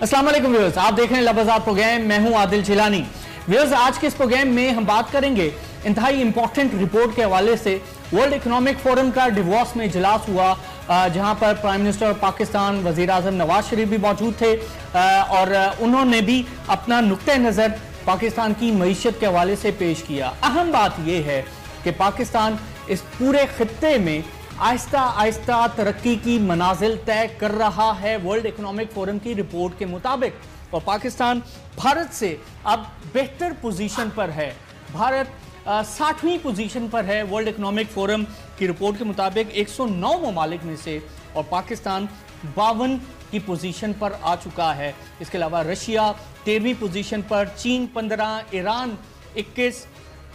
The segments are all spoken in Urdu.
السلام علیکم ویورز، آپ دیکھ رہے ہیں لبزات پروگرام، میں ہوں عادل چلانی ویورز، آج کے اس پروگرام میں ہم بات کریں گے انتہائی امپورٹنٹ رپورٹ کے حوالے سے۔ ورلڈ اکنامک فورم کا ڈیوارس میں اجلاس ہوا جہاں پر پرائم منسٹر پاکستان وزیر اعظم نواز شریف بھی موجود تھے اور انہوں نے بھی اپنا نقطہ نظر پاکستان کی معیشت کے حوالے سے پیش کیا۔ اہم بات یہ ہے کہ پاکستان اس پورے خطے میں آہستہ آہستہ ترقی کی منازل طے کر رہا ہے ورلڈ اکنامک فورم کی رپورٹ کے مطابق۔ اور پاکستان بھارت سے اب بہتر پوزیشن پر ہے۔ بھارت ساٹھویں پوزیشن پر ہے ورلڈ اکنامک فورم کی رپورٹ کے مطابق۔ ایک سو نو ممالک میں سے اور پاکستان باون کی پوزیشن پر آ چکا ہے۔ اس کے علاوہ رشیا تیرویں پوزیشن پر، چین پندرہ، ایران اکیس،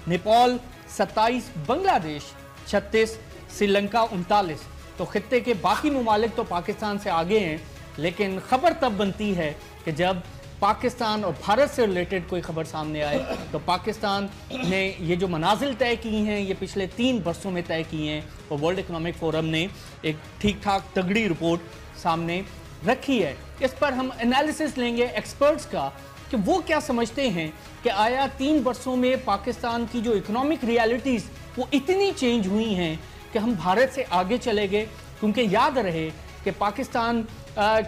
نیپال ستائیس، بنگلہ دیش چھتیس سری لنکا انتالیس۔ تو خطے کے باقی ممالک تو پاکستان سے آگے ہیں، لیکن خبر تب بنتی ہے کہ جب پاکستان اور بھارت سے ریلیٹڈ کوئی خبر سامنے آئے، تو پاکستان نے یہ جو منازل طے کی ہیں، یہ پچھلے تین برسوں میں طے کی ہیں۔ اور ورلڈ اکنامک فورم نے ایک ٹھیک ٹھاک تگڑی رپورٹ سامنے رکھی ہے۔ اس پر ہم انالیسس لیں گے ایکسپرٹس کا کہ وہ کیا سمجھتے ہیں کہ آیا تین برسوں میں پاکستان کی جو اکنامک ریالٹیز وہ اتنی چینج ہوئی ہیں کہ ہم بھارت سے آگے چلے گئے، کیونکہ یاد رہے کہ پاکستان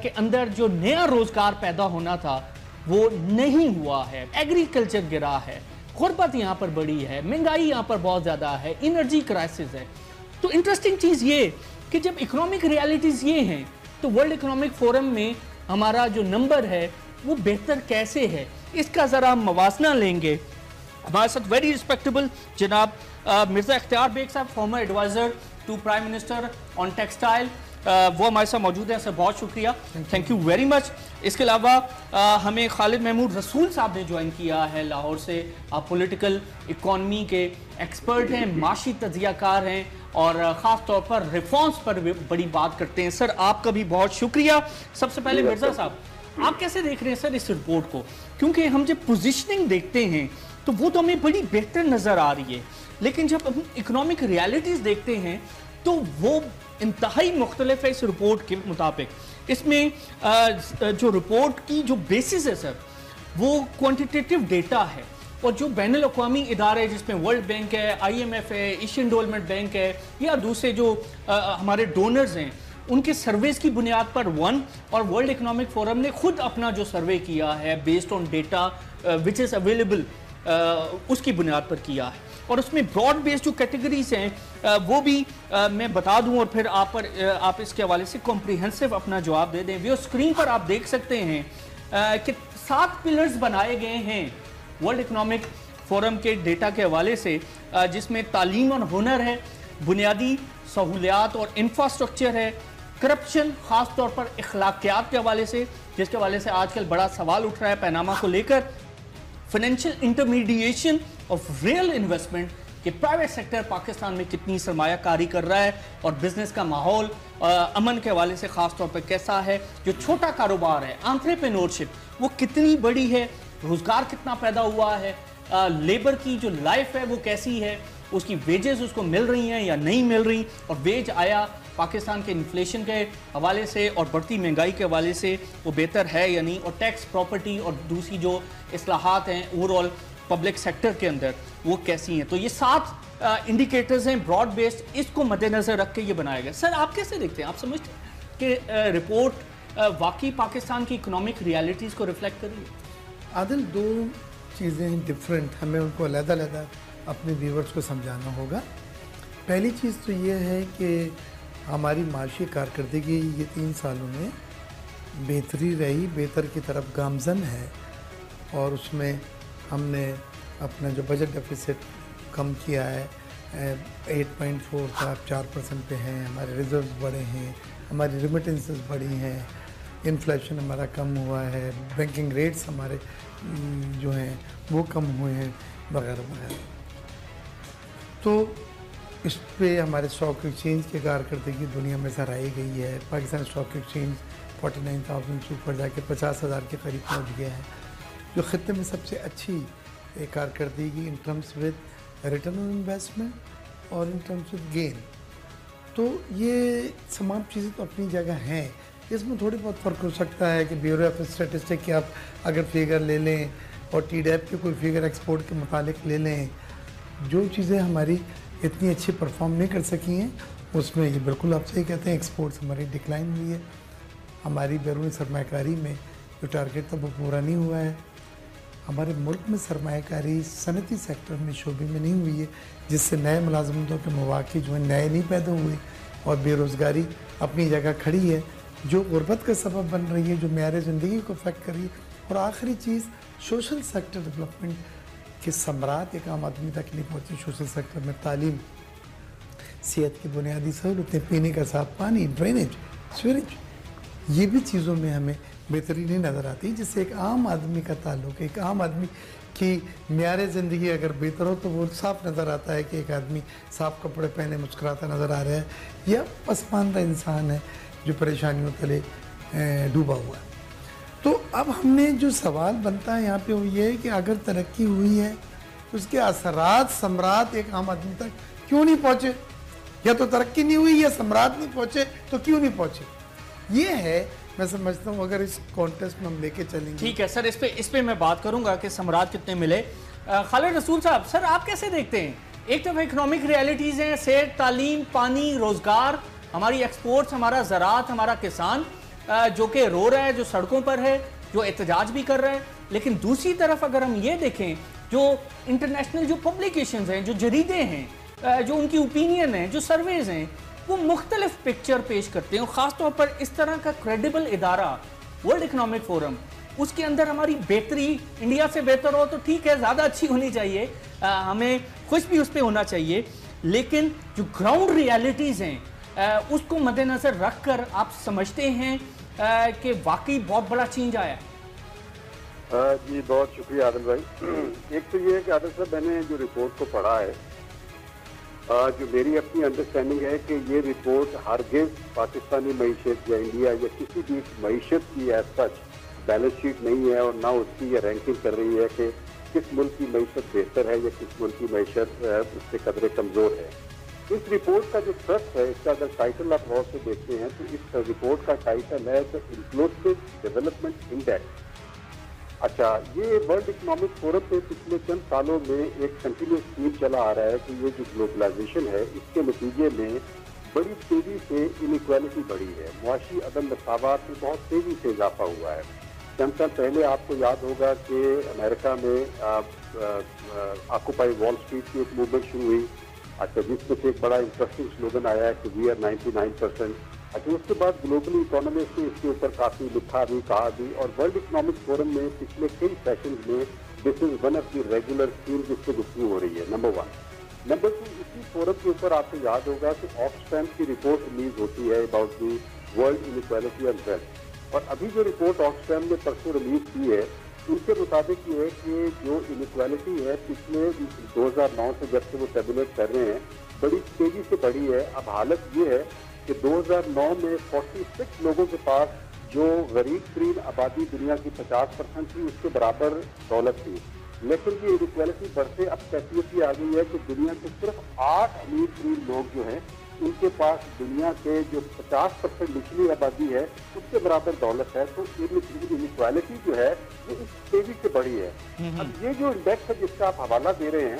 کے اندر جو نیا روزگار پیدا ہونا تھا، وہ نہیں ہوا ہے۔ ایگریکلچر گرا ہے، غربت یہاں پر بڑی ہے، مہنگائی یہاں پر بہت زیادہ ہے انرجی کرائسس ہے۔ تو انٹرسٹنگ چیز یہ کہ جب اکنامک ریالٹیز یہ ہیں، تو ورلڈ اکنامک فورم میں ہمارا جو نمبر ہے، وہ بہتر کیسے ہے؟ اس کا ذرا ہم موازنہ لیں گے۔ ہمارے ساتھ ویری ریسپیکٹیبل جناب Mirza Ikhtiar Baig Sahab former adviser to Prime Minister on textile وہ ہمارے ساتھ موجود ہیں، سر بہت شکریہ۔ تھینک یو ویری مچ اس کے علاوہ uh, ہمیں خالد محمود رسول صاحب نے جوائن کیا ہے لاہور سے۔ آپ پولیٹیکل اکانومی کے ایکسپرٹ ہیں، معاشی تجزیہ کار ہیں اور خاص طور پر ریفارمز پر بڑی بات کرتے ہیں۔ سر، آپ کا بھی بہت شکریہ۔ سب سے پہلے مرزا صاحب، آپ کیسے دیکھ رہے ہیں سر اس رپورٹ کو؟ کیونکہ ہم جب پوزیشننگ دیکھتے ہیں تو وہ تو ہمیں بڑی بہتر نظر آ رہی ہے۔ لیکن جب ہم اکنامک ریالٹیز دیکھتے ہیں، تو وہ انتہائی مختلف ہے اس رپورٹ کے مطابق۔ اس میں جو رپورٹ کی جو بیسس ہے سر، وہ کوانٹیٹیو ڈیٹا ہے۔ اور جو بین الاقوامی ادارے، جس میں ورلڈ بینک ہے آئی ایم ایف ہے ایشین ڈیولپمنٹ بینک ہے، یا دوسرے جو ہمارے ڈونرز ہیں، ان کے سرویز کی بنیاد پر ون اور ورلڈ اکنامک فورم نے خود اپنا جو سروے کیا ہے based on data which is available اس کی بنیاد پر کیا ہے۔ اور اس میں براڈ بیس جو کیٹیگریز ہیں وہ بھی میں بتا دوں اور پھر آپ پر آپ اس کے حوالے سے کمپریہنسو اپنا جواب دے دیں۔ ویو اسکرین پر آپ دیکھ سکتے ہیں کہ سات پلرز بنائے گئے ہیں ورلڈ اکنامک فورم کے ڈیٹا کے حوالے سے جس میں تعلیم اور ہنر ہے، بنیادی سہولیات اور انفراسٹرکچر ہے کرپشن خاص طور پر اخلاقیات کے حوالے سے، جس کے حوالے سے آج کل بڑا سوال اٹھ رہا ہے پیناما کو لے کر۔ Financial intermediation of real investment کہ پرائیویٹ سیکٹر پاکستان میں کتنی سرمایہ کاری کر رہا ہے اور بزنس کا ماحول امن کے حوالے سے خاص طور پہ کیسا ہے، جو چھوٹا کاروبار ہے آنٹرپرینورشپ وہ کتنی بڑی ہے، روزگار کتنا پیدا ہوا ہے لیبر کی جو لائف ہے وہ کیسی ہے، اس کی ویجز اس کو مل رہی ہیں یا نہیں مل رہی، اور ویج آیا پاکستان کے انفلیشن کے حوالے سے اور بڑھتی مہنگائی کے حوالے سے وہ بہتر ہے یا نہیں اور ٹیکس، پراپرٹی اور دوسری جو اصلاحات ہیں اوورال پبلک سیکٹر کے اندر وہ کیسی ہیں؟ تو یہ سات انڈیکیٹرز ہیں براڈ بیسڈ اس کو مد نظر رکھ کے یہ بنایا گیا۔ سر، آپ کیسے دیکھتے ہیں؟ آپ سمجھتے ہیں کہ رپورٹ واقعی پاکستان کی اکنامک ریالٹیز کو ریفلیکٹ کر رہی ہے؟ عادل، دو چیزیں ڈفرینٹ ہمیں ان کو علیحدہ علیحدہ اپنے ویورز کو سمجھانا ہوگا۔ پہلی چیز تو یہ ہے کہ ہماری معاشی کارکردگی یہ تین سالوں میں بہتری رہی، بہتر کی طرف گامزن ہے اور اس میں ہم نے اپنا جو بجٹ ڈیفیسٹ کم کیا ہے، ایٹ پوائنٹ فور کا چار پرسنٹ پہ ہیں، ہمارے ریزروز بڑھے ہیں، ہماری ریمیٹنسز بڑھی ہیں، انفلیشن ہمارا کم ہوا ہے، بینکنگ ریٹس ہمارے جو ہیں وہ کم ہوئے ہیں، وغیرہ وغیرہ۔ تو اس پہ ہمارے اسٹاک ایکسچینج کی کارکردگی دنیا میں سرائی گئی ہے۔ Pakistan stock exchange forty nine thousand سے اوپر جا کے پچاس ہزار کے قریب پہنچ گیا ہے۔ جو خطے میں سب سے اچھی کارکردگی in terms with return on investment اور ان ٹرمس ود گین تو یہ تمام چیزیں تو اپنی جگہ ہیں۔ اس میں تھوڑی بہت فرق ہو سکتا ہے کہ بیورو آف اسٹیٹسٹک کے آپ اگر فگر لے لیں اور ٹی ڈیپ کے کوئی فگر ایکسپورٹ کے متعلق لے لیں۔ جو چیزیں ہماری اتنی اچھی پرفارم نہیں کر سکی ہیں۔ اس میں یہ بالکل آپ صحیح کہتے ہیں ایکسپورٹس ہماری ڈکلائن ہوئی ہے۔ ہماری بیرونی سرمایہ کاری میں جو ٹارگیٹ تھا وہ پورا نہیں ہوا ہے۔ ہمارے ملک میں سرمایہ کاری صنعتی سیکٹر میں شعبے میں نہیں ہوئی ہے، جس سے نئے ملازمتوں کے مواقع جو ہیں نئے نہیں پیدا ہوئے اور بے روزگاری اپنی جگہ کھڑی ہے۔ جو غربت کا سبب بن رہی ہے، جو معیار زندگی کو افیکٹ کر رہی ہے۔ اور آخری چیز سوشل سیکٹر ڈیولپمنٹ کے ثمرات ایک عام آدمی تک نہیں پہنچی سوشل سیکٹر میں تعلیم، صحت کی بنیادی سہولتیں، پینے کا صاف پانی، ڈرینیج سویریج یہ بھی چیزوں میں ہمیں بہتری نہیں نظر آتی جس سے ایک عام آدمی کا تعلق، ایک عام آدمی کی معیار زندگی اگر بہتر ہو تو وہ صاف نظر آتا ہے کہ ایک آدمی صاف کپڑے پہنے، مسکراتا نظر آ رہا ہے، یا پسماندہ انسان ہے جو پریشانیوں تلے ڈوبا ہوا ہے۔ تو اب ہم نے جو سوال بنتا ہے یہاں پہ وہ یہ ہے کہ اگر ترقی ہوئی ہے تو اس کے اثرات ثمرات ایک عام آدمی تک کیوں نہیں پہنچے؟ یا تو ترقی نہیں ہوئی یا ثمرات نہیں پہنچے تو کیوں نہیں پہنچے؟ یہ ہے، میں سمجھتا ہوں اگر اس کانٹیسٹ میں ہم لے کے چلیں گے۔ ٹھیک ہے سر، اس پہ اس پہ میں بات کروں گا کہ سمرات کتنے ملے۔ خالد رسول صاحب، سر، آپ کیسے دیکھتے ہیں؟ ایک طرف اکنامک ریالٹیز ہیں، صحت، تعلیم، پانی، روزگار، ہماری ایکسپورٹس ہمارا زراعت، ہمارا کسان۔ جو کہ رو رہا ہے، جو سڑکوں پر ہے، جو احتجاج بھی کر رہے ہیں لیکن دوسری طرف اگر ہم یہ دیکھیں، جو انٹرنیشنل جو پبلیکیشنز ہیں، جو جریدے ہیں جو ان کی اوپینین ہیں، جو سرویز ہیں، وہ مختلف پکچر پیش کرتے ہیں۔ خاص طور پر اس طرح کا کریڈیبل ادارہ ورلڈ اکنامک فورم اس کے اندر ہماری بہتری انڈیا سے بہتر ہو تو ٹھیک ہے، زیادہ اچھی ہونی چاہیے۔ ہمیں خوش بھی اس پہ ہونا چاہیے۔ لیکن جو گراؤنڈ ریالٹیز ہیں اس کو مد نظر رکھ کر آپ سمجھتے ہیں۔ کہ واقعی بہت بڑا چینج آیا ہے۔ ہاں جی بہت شکریہ عادل بھائی۔ ایک تو یہ ہے کہ عادل صاحب، میں نے جو رپورٹ کو پڑھا ہے ہاں، جو میری اپنی انڈرسٹینڈنگ ہے کہ یہ رپورٹ ہرگز پاکستانی معیشت یا انڈیا یا کسی بھی معیشت کی ایز سچ بیلنس شیٹ نہیں ہے اور نہ اس کی یہ رینکنگ کر رہی ہے کہ کس ملک کی معیشت بہتر ہے یا کس ملک کی معیشت اس سے قدرے کمزور ہے۔ اس رپورٹ کا جو ٹرسٹ ہے، اس کا اگر ٹائٹل آپ غور سے دیکھتے ہیں، تو اس رپورٹ کا ٹائٹل ہے دا انکلوسو ڈیولپمنٹ انڈیکس اچھا یہ ورلڈ اکنامک فورم پہ پچھلے چند سالوں میں ایک کنٹینیوس تھیم چلا آ رہا ہے کہ یہ جو گلوبلائزیشن ہے، اس کے نتیجے میں بڑی تیزی سے انکوالٹی بڑھی ہے۔ معاشی عدم مساوات میں بہت تیزی سے اضافہ ہوا ہے۔ چند سال پہلے آپ کو یاد ہوگا کہ امریکہ میں آکوپائی وال اسٹریٹ کی ایک موومنٹ شروع ہوئی۔ اچھا جس میں سے ایک بڑا انٹرسٹنگ سلوگن آیا ہے کہ we are ninety nine percent اچھا اس کے بعد گلوبلی اکانومسٹ نے اس کے اوپر کافی لکھا بھی، کہا بھی، اور ورلڈ اکنامک فورم میں پچھلے کئی سیشنز میں this is one of the regular theme جس سے گفتگو ہو رہی ہے نمبر ون نمبر ٹو اسی فورم کے اوپر آپ کو یاد ہوگا کہ آکسفیم کی رپورٹ ریلیز ہوتی ہے about the world inequality and wealth اور ابھی جو رپورٹ آکسفیم نے پرسوں ریلیز کی ہے ان کے مطابق یہ ہے کہ جو انکوالٹی ہے پچھلے دو ہزار نو سے جب سے وہ ٹیبولیٹ کر رہے ہیں، بڑی تیزی سے بڑھی ہے۔ اب حالت یہ ہے کہ دو ہزار نو میں فورٹی سکس لوگوں کے پاس جو غریب ترین آبادی دنیا کی پچاس پرسنٹ تھی، اس کے برابر دولت تھی۔ لیکن یہ انکوالٹی بڑھتے اب کیفیت یہ آ گئی ہے کہ دنیا کے صرف آٹھ امیر ترین لوگ جو ہیں ان کے پاس دنیا کے جو پچاس پرسنٹ نچلی آبادی ہے اس کے برابر دولت ہے تو انکوالٹی جو ہے وہ اس تیزی سے بڑھی ہے۔ اب یہ جو انڈیکس ہے جس کا آپ حوالہ دے رہے ہیں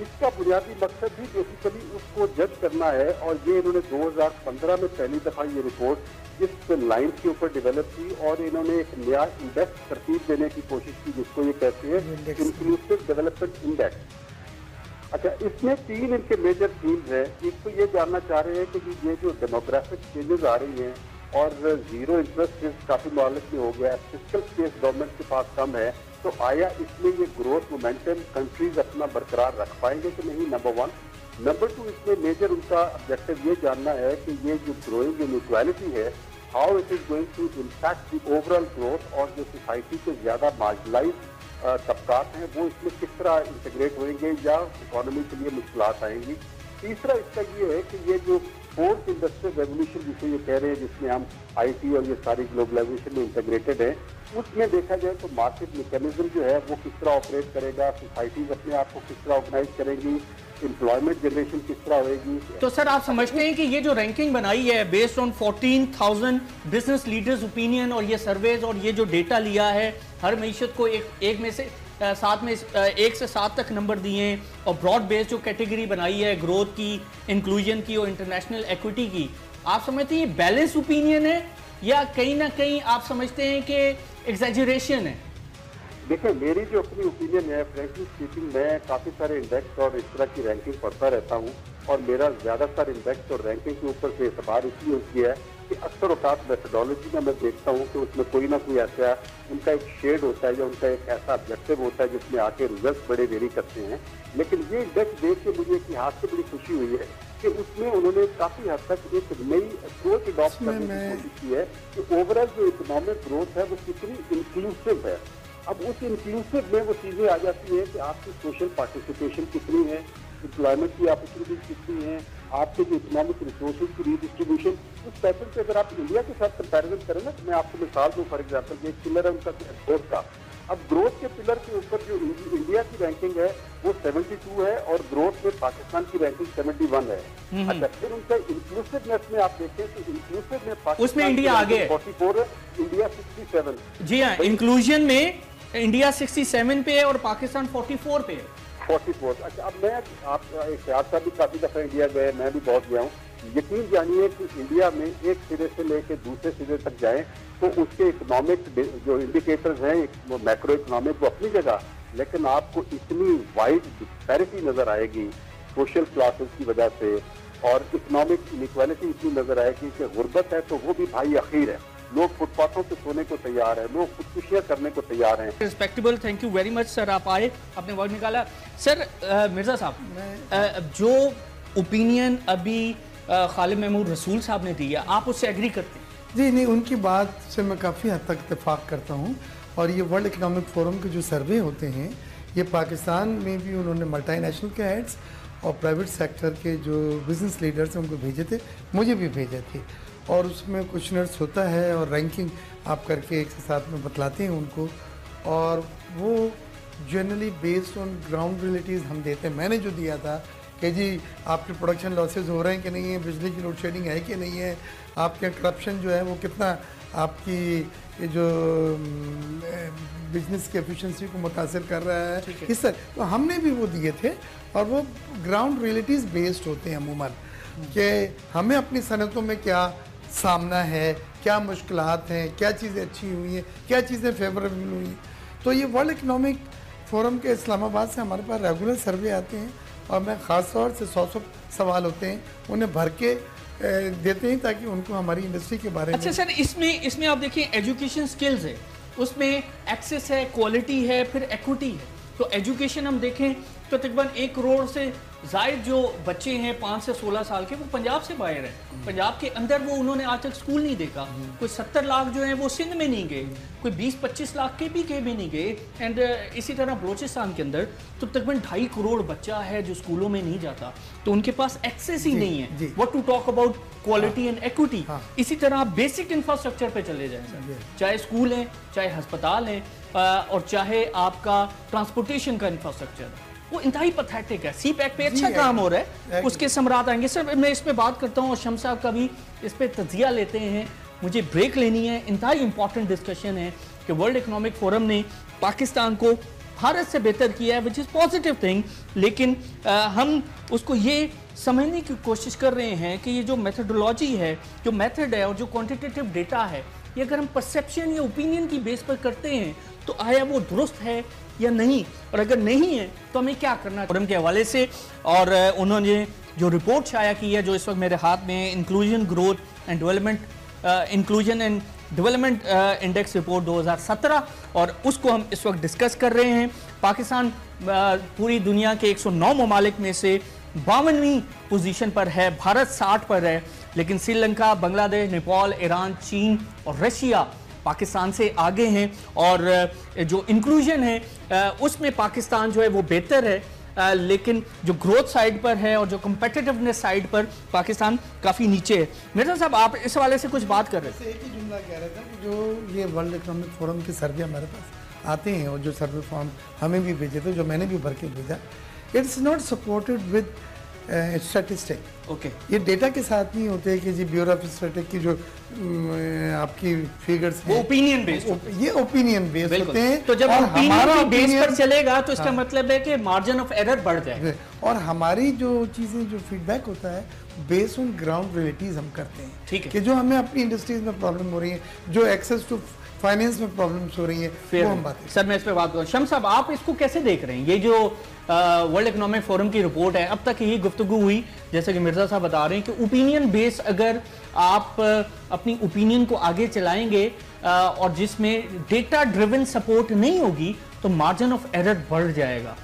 اس کا بنیادی مقصد بھی بیسیکلی اس کو جج کرنا ہے۔ اور یہ انہوں نے دو ہزار پندرہ میں پہلی دفعہ یہ رپورٹ اس لائن کے اوپر ڈیولپ کی اور انہوں نے ایک نیا انڈیکس ترتیب دینے کی کوشش کی جس کو یہ کہتے ہیں انکلوسو ڈیولپمنٹ انڈیکس اچھا اس میں تین ان کے میجر تھیمز ہیں۔ ایک تو یہ جاننا چاہ رہے ہیں کہ جی، یہ جو ڈیموگرافک چینجز آ رہی ہیں اور زیرو انٹرسٹ کافی معلق میں ہو گیا ہے فزیکل اسپیس گورنمنٹ کے پاس کم ہے، تو آیا اس میں یہ گروتھ مومنٹم کنٹریز اپنا برقرار رکھ پائیں گے کہ نہیں؟ نمبر ون نمبر ٹو اس میں میجر ان کا آبجیکٹو یہ جاننا ہے کہ یہ جو گروئنگ انکوالٹی ہے how it is going to impact the overall growth اور جو سوسائٹی کے زیادہ مارجلائز طبقات ہیں، وہ اس میں کس طرح انٹیگریٹ ہوئیں گے یا اکانومی کے لیے مشکلات آئیں گی؟ تیسرا اس کا یہ ہے کہ یہ جو فورتھ انڈسٹریل ریولیوشن جسے یہ کہہ رہے ہیں، جس میں ہم آئی ٹی اور یہ ساری گلوبلائزیشن میں انٹیگریٹڈ ہیں، اس میں دیکھا جائے تو مارکیٹ میکینزم جو ہے، وہ کس طرح آپریٹ کرے گا؟ سوسائٹیز اپنے آپ کو کس طرح آرگنائز کریں گی؟ امپلائمنٹ جنریشن کس طرح ہوئے گی؟ تو سر آپ سمجھتے ہیں کہ یہ جو رینکنگ بنائی ہے based on fourteen thousand business leaders opinion اور یہ سرویز اور یہ جو ڈیٹا لیا ہے، ہر معیشت کو ایک ایک میں سے سات میں ایک سے سات تک نمبر دیے ہیں اور براڈ بیس جو کیٹیگری بنائی ہے گروتھ کی انکلوژن کی اور انٹرنیشنل ایکوٹی کی، آپ سمجھتے ہیں یہ بیلنس اوپینین ہے یا کہیں نہ کہیں آپ سمجھتے ہیں کہ ایگزیجریشن ہے؟ دیکھیں میری جو اپنی اوپینین ہے فرینکلی اسپیکنگ میں کافی سارے انڈیکس اور اس طرح کی رینکنگ پڑھتا رہتا ہوں اور میرا زیادہ تر انڈیکس اور رینکنگ کے اوپر سے اعتبار اس لیے ہوتی ہے کہ اکثر اوقات میتھڈالوجی میں میں دیکھتا ہوں کہ اس میں کوئی نہ کوئی ایسا ان کا ایک شیڈ ہوتا ہے یا ان کا ایک ایسا آبجیکٹو ہوتا ہے جس میں آ کے ریزلٹ بڑے ویری کرتے ہیں۔ لیکن یہ انڈیکس دیکھ کے مجھے ایک لحاظ سے بڑی خوشی ہوئی ہے کہ اس میں انہوں نے کافی حد تک ایک نئی اپروچ اڈاپٹ کرنے کی کوشش کی ہے کہ اوور آل جو اکنامک گروتھ ہے وہ کتنی انکلوسو ہے۔ اب اس انکلوسو میں وہ چیزیں آ جاتی ہیں کہ آپ کی سوشل پارٹیسپیشن کتنی ہے امپلائمنٹ کی اپرچونیٹیز کتنی ہیں آپ کے جو اکنامک ریسورسز کی ری ڈسٹریبیوشن اس پیٹرن پہ اگر آپ انڈیا کے ساتھ کمپیریزن کریں نا میں آپ کو مثال دوں فار ایگزامپل یہ پلر ہے ان کا گروتھ کا۔ اب گروتھ کے پلر کے اوپر جو انڈیا کی رینکنگ ہے وہ سیونٹی ٹو ہے اور گروتھ میں پاکستان کی رینکنگ سیونٹی ون ہے اچھا پھر ان کا انکلوسونیس میں آپ دیکھیں تو انکلوسو میں میں انڈیا آگے۔ فورٹی فور ہے انڈیا سکسٹی سیون جی ہاں انکلوژن میں انڈیا سکسٹی سیون پہ ہے اور پاکستان فورٹی فور پہ ہے۔ Forty four. اچھا اب میں آپ احتیاط صاحب بھی کافی دفعہ انڈیا گئے میں بھی بہت گیا ہوں۔ یقین جانیے کہ انڈیا میں ایک سرے سے لے کے دوسرے سرے تک جائیں تو اس کے اکنامک جو انڈیکیٹرز ہیں وہ میکرو اکنامک وہ اپنی جگہ، لیکن آپ کو اتنی وائڈ ڈسپیرٹی نظر آئے گی سوشل کلاسز کی وجہ سے اور اکنامک انکویلٹی اتنی نظر آئے گی کہ غربت ہے تو وہ بھی بھائی اخیر ہے۔ لوگ فٹ پاتھوں سے سونے کو تیار ہیں لوگ خودکشیاں کرنے کو تیار ہیں۔ Respectable thank you very much sir آپ آئے آپ نے وقت نکالا۔ سر مرزا صاحب جو اوپینین ابھی خالد محمود رسول صاحب نے دیا آپ اس سے ایگری کرتے ہیں؟ جی نہیں ان کی بات سے میں کافی حد تک اتفاق کرتا ہوں۔ اور یہ ورلڈ اکنامک فورم کے جو سروے ہوتے ہیں یہ پاکستان میں بھی انہوں نے ملٹائی نیشنل کے ہیڈس اور پرائیویٹ سیکٹر کے جو بزنس لیڈرز ہیں ان کو بھیجے تھے مجھے بھی بھیجے تھے۔ اور اس میں کوشنرز ہوتا ہے اور رینکنگ آپ کر کے ایک ساتھ میں بتلاتے ہیں ان کو اور وہ generally based on ground realities ہم دیتے ہیں۔ میں نے جو دیا تھا کہ جی آپ کے پروڈکشن لاسز ہو رہے ہیں کہ نہیں ہیں؟ بجلی کی لوڈ شیڈنگ ہے کہ نہیں ہے؟ آپ کے کرپشن جو ہے وہ کتنا آپ کی جو بزنس کی افیشنسی کو متاثر کر رہا ہے۔ اس طرح۔ تو ہم نے بھی وہ دیے تھے اور وہ گراؤنڈ ریلیٹیز بیسڈ ہوتے ہیں عموماً کہ ہمیں اپنی صنعتوں میں کیا سامنا ہے کیا مشکلات ہیں کیا چیزیں اچھی ہوئی ہیں کیا چیزیں فیوریبل ہوئی ہیں۔ تو یہ ورلڈ اکنامک فورم کے اسلام آباد سے ہمارے پاس ریگولر سروے آتے ہیں اور میں خاص طور سے سو سو سوال ہوتے ہیں انہیں بھر کے دیتے ہیں تاکہ ان کو ہماری انڈسٹری کے بارے اچھا میں اچھا سر اس میں اس میں آپ دیکھیں ایجوکیشن سکلز ہے۔ اس میں ایکسس ہے کوالٹی ہے پھر ایکوٹی ہے۔ تو ایجوکیشن ہم دیکھیں تو تقریباً ایک کروڑ سے زائد جو بچے ہیں پانچ سے سولہ سال کے وہ پنجاب سے باہر ہیں۔ پنجاب کے اندر وہ انہوں نے آج تک سکول نہیں دیکھا۔ کوئی ستر لاکھ جو ہیں وہ سندھ میں نہیں گئے کوئی بیس پچیس لاکھ کے بھی کے بھی نہیں گئے۔ اینڈ uh, اسی طرح بلوچستان کے اندر تو تقریباً ڈھائی کروڑ بچہ ہے جو سکولوں میں نہیں جاتا۔ تو ان کے پاس ایکسیس ہی جی، نہیں ہے۔ What to talk about quality and equity اسی طرح آپ بیسک انفراسٹرکچر پہ چلے جائیں جی۔ چاہے سکول ہیں چاہے ہسپتال ہیں uh, اور چاہے آپ کا ٹرانسپورٹیشن کا انفراسٹرکچر ہے وہ انتہائی پتھیٹک ہے۔ سی پیک پہ اچھا جی کام ہو رہا ہے۔ اس کے سمرات آئیں گے۔ سر میں اس پہ بات کرتا ہوں اور شم صاحب کا بھی اس پہ تجزیہ لیتے ہیں۔ مجھے بریک لینی ہے۔ انتہائی امپورٹنٹ ڈسکشن ہے کہ ورلڈ اکنامک فورم نے پاکستان کو بھارت سے بہتر کیا ہے وچ از پازیٹیو تھنگ لیکن ہم اس کو یہ سمجھنے کی کوشش کر رہے ہیں کہ یہ جو میتھڈولوجی ہے جو میتھڈ ہے اور جو کوانٹیٹیو ڈیٹا ہے یہ اگر ہم پرسیپشن یا اوپینین کی بیس پر کرتے ہیں تو آیا وہ درست ہے؟ یا نہیں؟ اور اگر نہیں ہے، تو ہمیں کیا کرنا فورم کے حوالے سے، اور انہوں نے جو رپورٹ شائع کی ہے، جو اس وقت میرے ہاتھ میں inclusion growth and development inclusion and development index report دو ہزار سترہ، اور اس کو ہم اس وقت ڈسکس کر رہے ہیں۔ پاکستان پوری دنیا کے ایک سو نو ممالک میں سے باونویں پوزیشن پر ہے۔ بھارت ساٹھ پر ہے۔ لیکن سری لنکا، بنگلہ دیش، نیپال، ایران، چین اور رشیا پاکستان سے آگے ہیں اور جو انکلوژن ہے اس میں پاکستان جو ہے وہ بہتر ہے۔ لیکن جو گروتھ سائیڈ پر ہے اور جو کمپیٹیٹیونس سائیڈ پر پاکستان کافی نیچے ہے۔ مرزا صاحب، آپ اس حوالے سے کچھ بات کر رہے تھے۔ ایک ہی جملہ کہہ رہا تھا جو یہ ورلڈ اکنامک فورم کے سروے ہمارے پاس آتے ہیں اور جو سروے فارم ہمیں بھی بھیجے تھے، جو میں نے بھی بھر کے بھیجا۔ It's not supported with statistic okay یہ ڈیٹا کے ساتھ نہیں ہوتے کہ جی بیورو آف اسٹیٹک کی جو آپ کی فیگرز وہ اوپینین بیسڈ یہ اوپینین بیس ہوتے ہیں تو جب اوپینین بیس پر چلے گا تو اس کا مطلب ہے کہ مارجن آف ایرر بڑھ جائے گا. اور ہماری جو چیزیں جو فیڈ بیک ہوتا ہے بیس آن گراؤنڈ ریلیٹیز ہم کرتے ہیں کہ جو ہمیں اپنی انڈسٹریز میں پرابلم ہو رہی ہیں جو ایکسیس ٹو فائنینس میں پرابلمس ہو رہی ہیں وہ ہم باتیں سر میں اس پہ بات کروں۔ شم صاحب آپ اس کو کیسے دیکھ رہے ہیں؟ یہ جو ورلڈ اکنامک فورم کی رپورٹ ہے اب تک یہ گفتگو ہوئی جیسے کہ مرزا صاحب بتا رہے ہیں کہ اوپینین بیس اگر آپ اپنی اوپینین کو آگے چلائیں گے اور جس میں ڈیٹا ڈریون سپورٹ نہیں ہوگی تو مارجن آف ایرر بڑھ جائے گا۔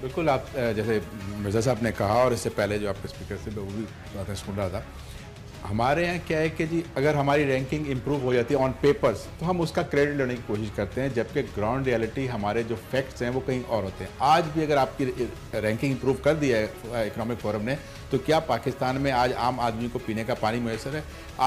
بالکل آپ جیسے مرزا صاحب نے کہا اور اس سے پہلے جو آپ کے اسپیکر سے وہ بھی باتیں سن رہا تھا۔ ہمارے یہاں کیا ہے کہ جی اگر ہماری رینکنگ امپروو ہو جاتی ہے آن پیپرز تو ہم اس کا کریڈٹ لینے کی کوشش کرتے ہیں، جبکہ گراؤنڈ ریالٹی ہمارے جو فیکٹس ہیں وہ کہیں اور ہوتے ہیں۔ آج بھی اگر آپ کی رینکنگ امپروو کر دیا ہے اکنامک فورم نے، تو کیا پاکستان میں آج عام آدمی کو پینے کا پانی میسر ہے؟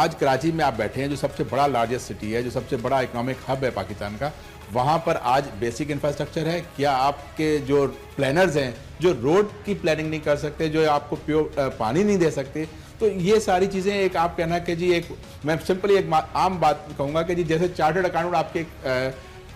آج کراچی میں آپ بیٹھے ہیں، جو سب سے بڑا لارجسٹ سٹی ہے، جو سب سے بڑا اکنامک ہب ہے پاکستان کا، وہاں پر آج بیسک انفراسٹرکچر ہے۔ کیا آپ کے جو پلانرز ہیں، جو روڈ کی پلاننگ نہیں کر سکتے، جو آپ کو پیور پانی نہیں دے سکتے تو یہ ساری چیزیں ایک آپ کہنا کہ جی ایک میں سمپلی ایک عام بات کہوں گا کہ جی جیسے چارٹرڈ اکاؤنٹ آپ کے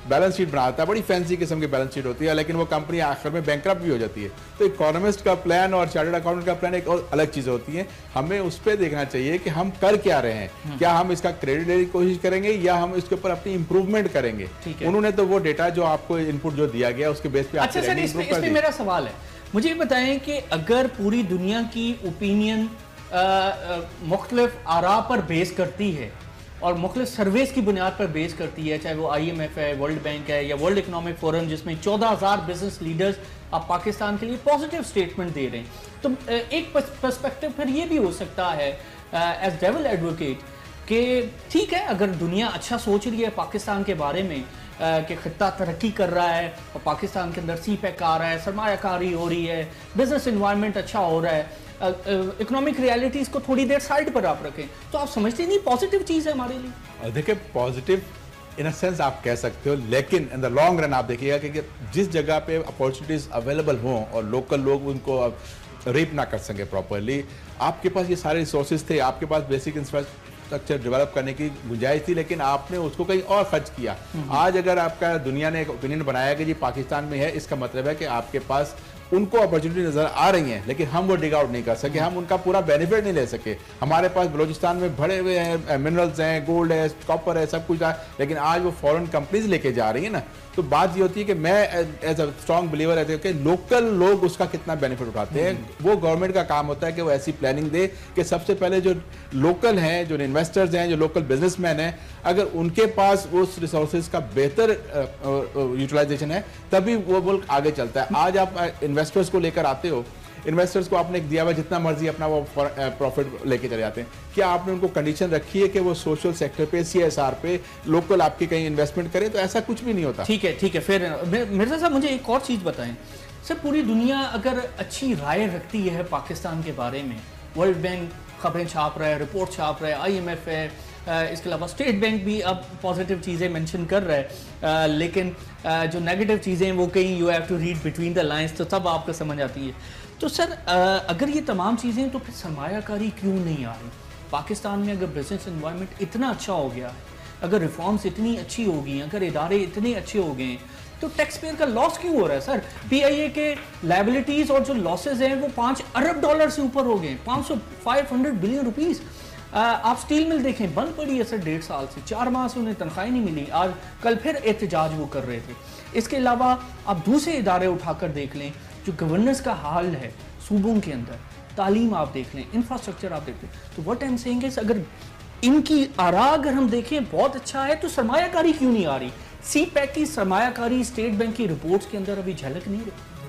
بیلنس شیٹ بناتا ہے بڑی فینسی قسم کی بیلنس شیٹ ہوتی ہے لیکن وہ کمپنی آخر میں بینکرپ بھی ہو جاتی ہے۔ تو اکانومسٹ کا پلان اور چارٹرڈ اکاؤنٹ کا پلان ایک اور الگ چیز ہوتی ہیں۔ ہمیں اس پہ دیکھنا چاہیے کہ ہم کر کیا رہے ہیں۔ کیا ہم اس کا کریڈٹ لینے کی کوشش کریں گے یا ہم اس کے اوپر اپنی امپروومنٹ کریں گے؟ انہوں نے تو وہ ڈیٹا جو آپ کو ان پٹ جو دیا گیا اس کے بیس پہ اچھا سر اس پہ میرا سوال ہے۔ مجھے یہ بتائیں کہ اگر پوری دنیا کی اوپینین مختلف آراء پر بیس کرتی ہے اور مختلف سرویز کی بنیاد پر بیس کرتی ہے، چاہے وہ آئی ایم ایف ہے، ورلڈ بینک ہے یا ورلڈ اکنامک فورم، جس میں چودہ ہزار بزنس لیڈرز آپ پاکستان کے لیے پازیٹیو سٹیٹمنٹ دے رہے ہیں۔ تو ایک پرسپیکٹو پھر یہ بھی ہو سکتا ہے ایز ڈیول ایڈوکیٹ کہ ٹھیک ہے، اگر دنیا اچھا سوچ رہی ہے پاکستان کے بارے میں کہ خطہ ترقی کر رہا ہے اور پاکستان کے اندر سی پیک آ رہا ہے، سرمایہ کاری ہو رہی ہے بزنس انوائرمنٹ اچھا ہو رہا ہے اکنامک ریالٹیز کو تھوڑی دیر سائڈ پر آپ رکھیں۔ تو آپ سمجھتے نہیں پازیٹیو چیز ہے ہمارے لیے۔ دیکھیں پازیٹیو ان سینس آپ کہہ سکتے ہو لیکن ان دا لانگ رن آپ دیکھیے گا کہ جس جگہ پہ اپارچونیٹیز اویلیبل ہوں اور لوکل لوگ ان کو ریپ نہ کر سکیں پراپرلی آپ کے پاس یہ سارے ریسورسز تھے آپ کے پاس بیسک انفراسٹرکچر ڈیولپ کرنے کی گنجائش تھی لیکن آپ نے اس کو کہیں اور خرچ کیا۔ آج اگر آپ کا دنیا نے ایک اوپینین بنایا کہ جی پاکستان میں ہے اس کا مطلب ہے کہ آپ کے پاس ان کو اپرچونیٹی نظر آ رہی ہیں، لیکن ہم وہ ڈگ آؤٹ نہیں کر سکے، ہم ان کا پورا بینیفٹ نہیں لے سکے۔ ہمارے پاس بلوچستان میں بڑے ہوئے ہیں منرلز ہیں گولڈ ہے کاپر ہے، سب کچھ ہے، لیکن آج وہ فورن کمپنیز لے کے جا رہی ہیں نا۔ تو بات یہ ہوتی ہے کہ میں ایز اے اسٹرانگ بلیور ہے کہ لوکل لوگ اس کا کتنا بینیفٹ اٹھاتے ہیں۔ وہ گورنمنٹ کا کام ہوتا ہے کہ وہ ایسی پلاننگ دے کہ سب سے پہلے جو لوکل ہیں، جو انویسٹرز ہیں، جو لوکل بزنس مین ہیں، اگر ان کے پاس اس ریسورسز کا بہتر uh, uh, یوٹیلائزیشن ہے، تبھی وہ ملک آگے چلتا ہے۔ آج آپ uh, انویسٹرز کو لے کر آتے ہو انویسٹرز کو آپ نے دیا ہوا جتنا مرضی اپنا وہ پروفٹ eh, لے کے چلے جاتے ہیں۔ کیا آپ نے ان کو کنڈیشن رکھی ہے کہ وہ سوشل سیکٹر پہ سی ایس آر پہ لوکل آپ کی کہیں انویسٹمنٹ کریں؟ تو ایسا کچھ بھی نہیں ہوتا۔ ٹھیک ہے ٹھیک ہے، پھر مرزا صاحب، مجھے ایک اور چیز بتائیں۔ سر، پوری دنیا اگر اچھی رائے رکھتی ہے پاکستان کے بارے میں ورلڈ بینک خبریں چھاپ رہا ہے رپورٹ چھاپ رہا ہے آئی ایم ایف ہے اس کے علاوہ اسٹیٹ بینک بھی اب پازیٹیو چیزیں مینشن کر رہا ہے۔ لیکن جو نیگیٹو چیزیں ہیں، وہ کہیں you have to read between the lines تو تب آپ کو سمجھ آتی ہے۔ تو سر اگر یہ تمام چیزیں تو پھر سرمایہ کاری کیوں نہیں آ رہی؟ پاکستان میں اگر بزنس انوائرمنٹ اتنا اچھا ہو گیا، اگر ریفارمز اتنی اچھی ہو گئی اگر ادارے اتنے اچھے ہو گئے ہیں، تو ٹیکس پیئر کا لاس کیوں ہو رہا ہے سر؟ پی آئی اے کے لائبلٹیز اور جو لاسز ہیں، وہ پانچ ارب ڈالر سے اوپر ہو گئے ہیں۔ پانچ سو فائیو ہنڈریڈ بلین روپیز آپ سٹیل مل دیکھیں، بند پڑی ہے سر ڈیڑھ سال سے۔ چار ماہ سے انہیں تنخواہ نہیں ملی۔ آج کل پھر احتجاج وہ کر رہے تھے۔ اس کے علاوہ آپ دوسرے ادارے اٹھا کر دیکھ لیں، جو گورننس کا حال ہے صوبوں کے اندر، تعلیم آپ دیکھ لیں انفراسٹرکچر آپ دیکھ لیں۔ تو وٹ ایم سینگ ہے اگر ان کی آرا اگر ہم دیکھیں بہت اچھا ہے، تو سرمایہ کاری کیوں نہیں آ رہی؟ سی پیک کی سرمایہ کاری اسٹیٹ بینک کی رپورٹس کے اندر ابھی جھلک نہیں رہی۔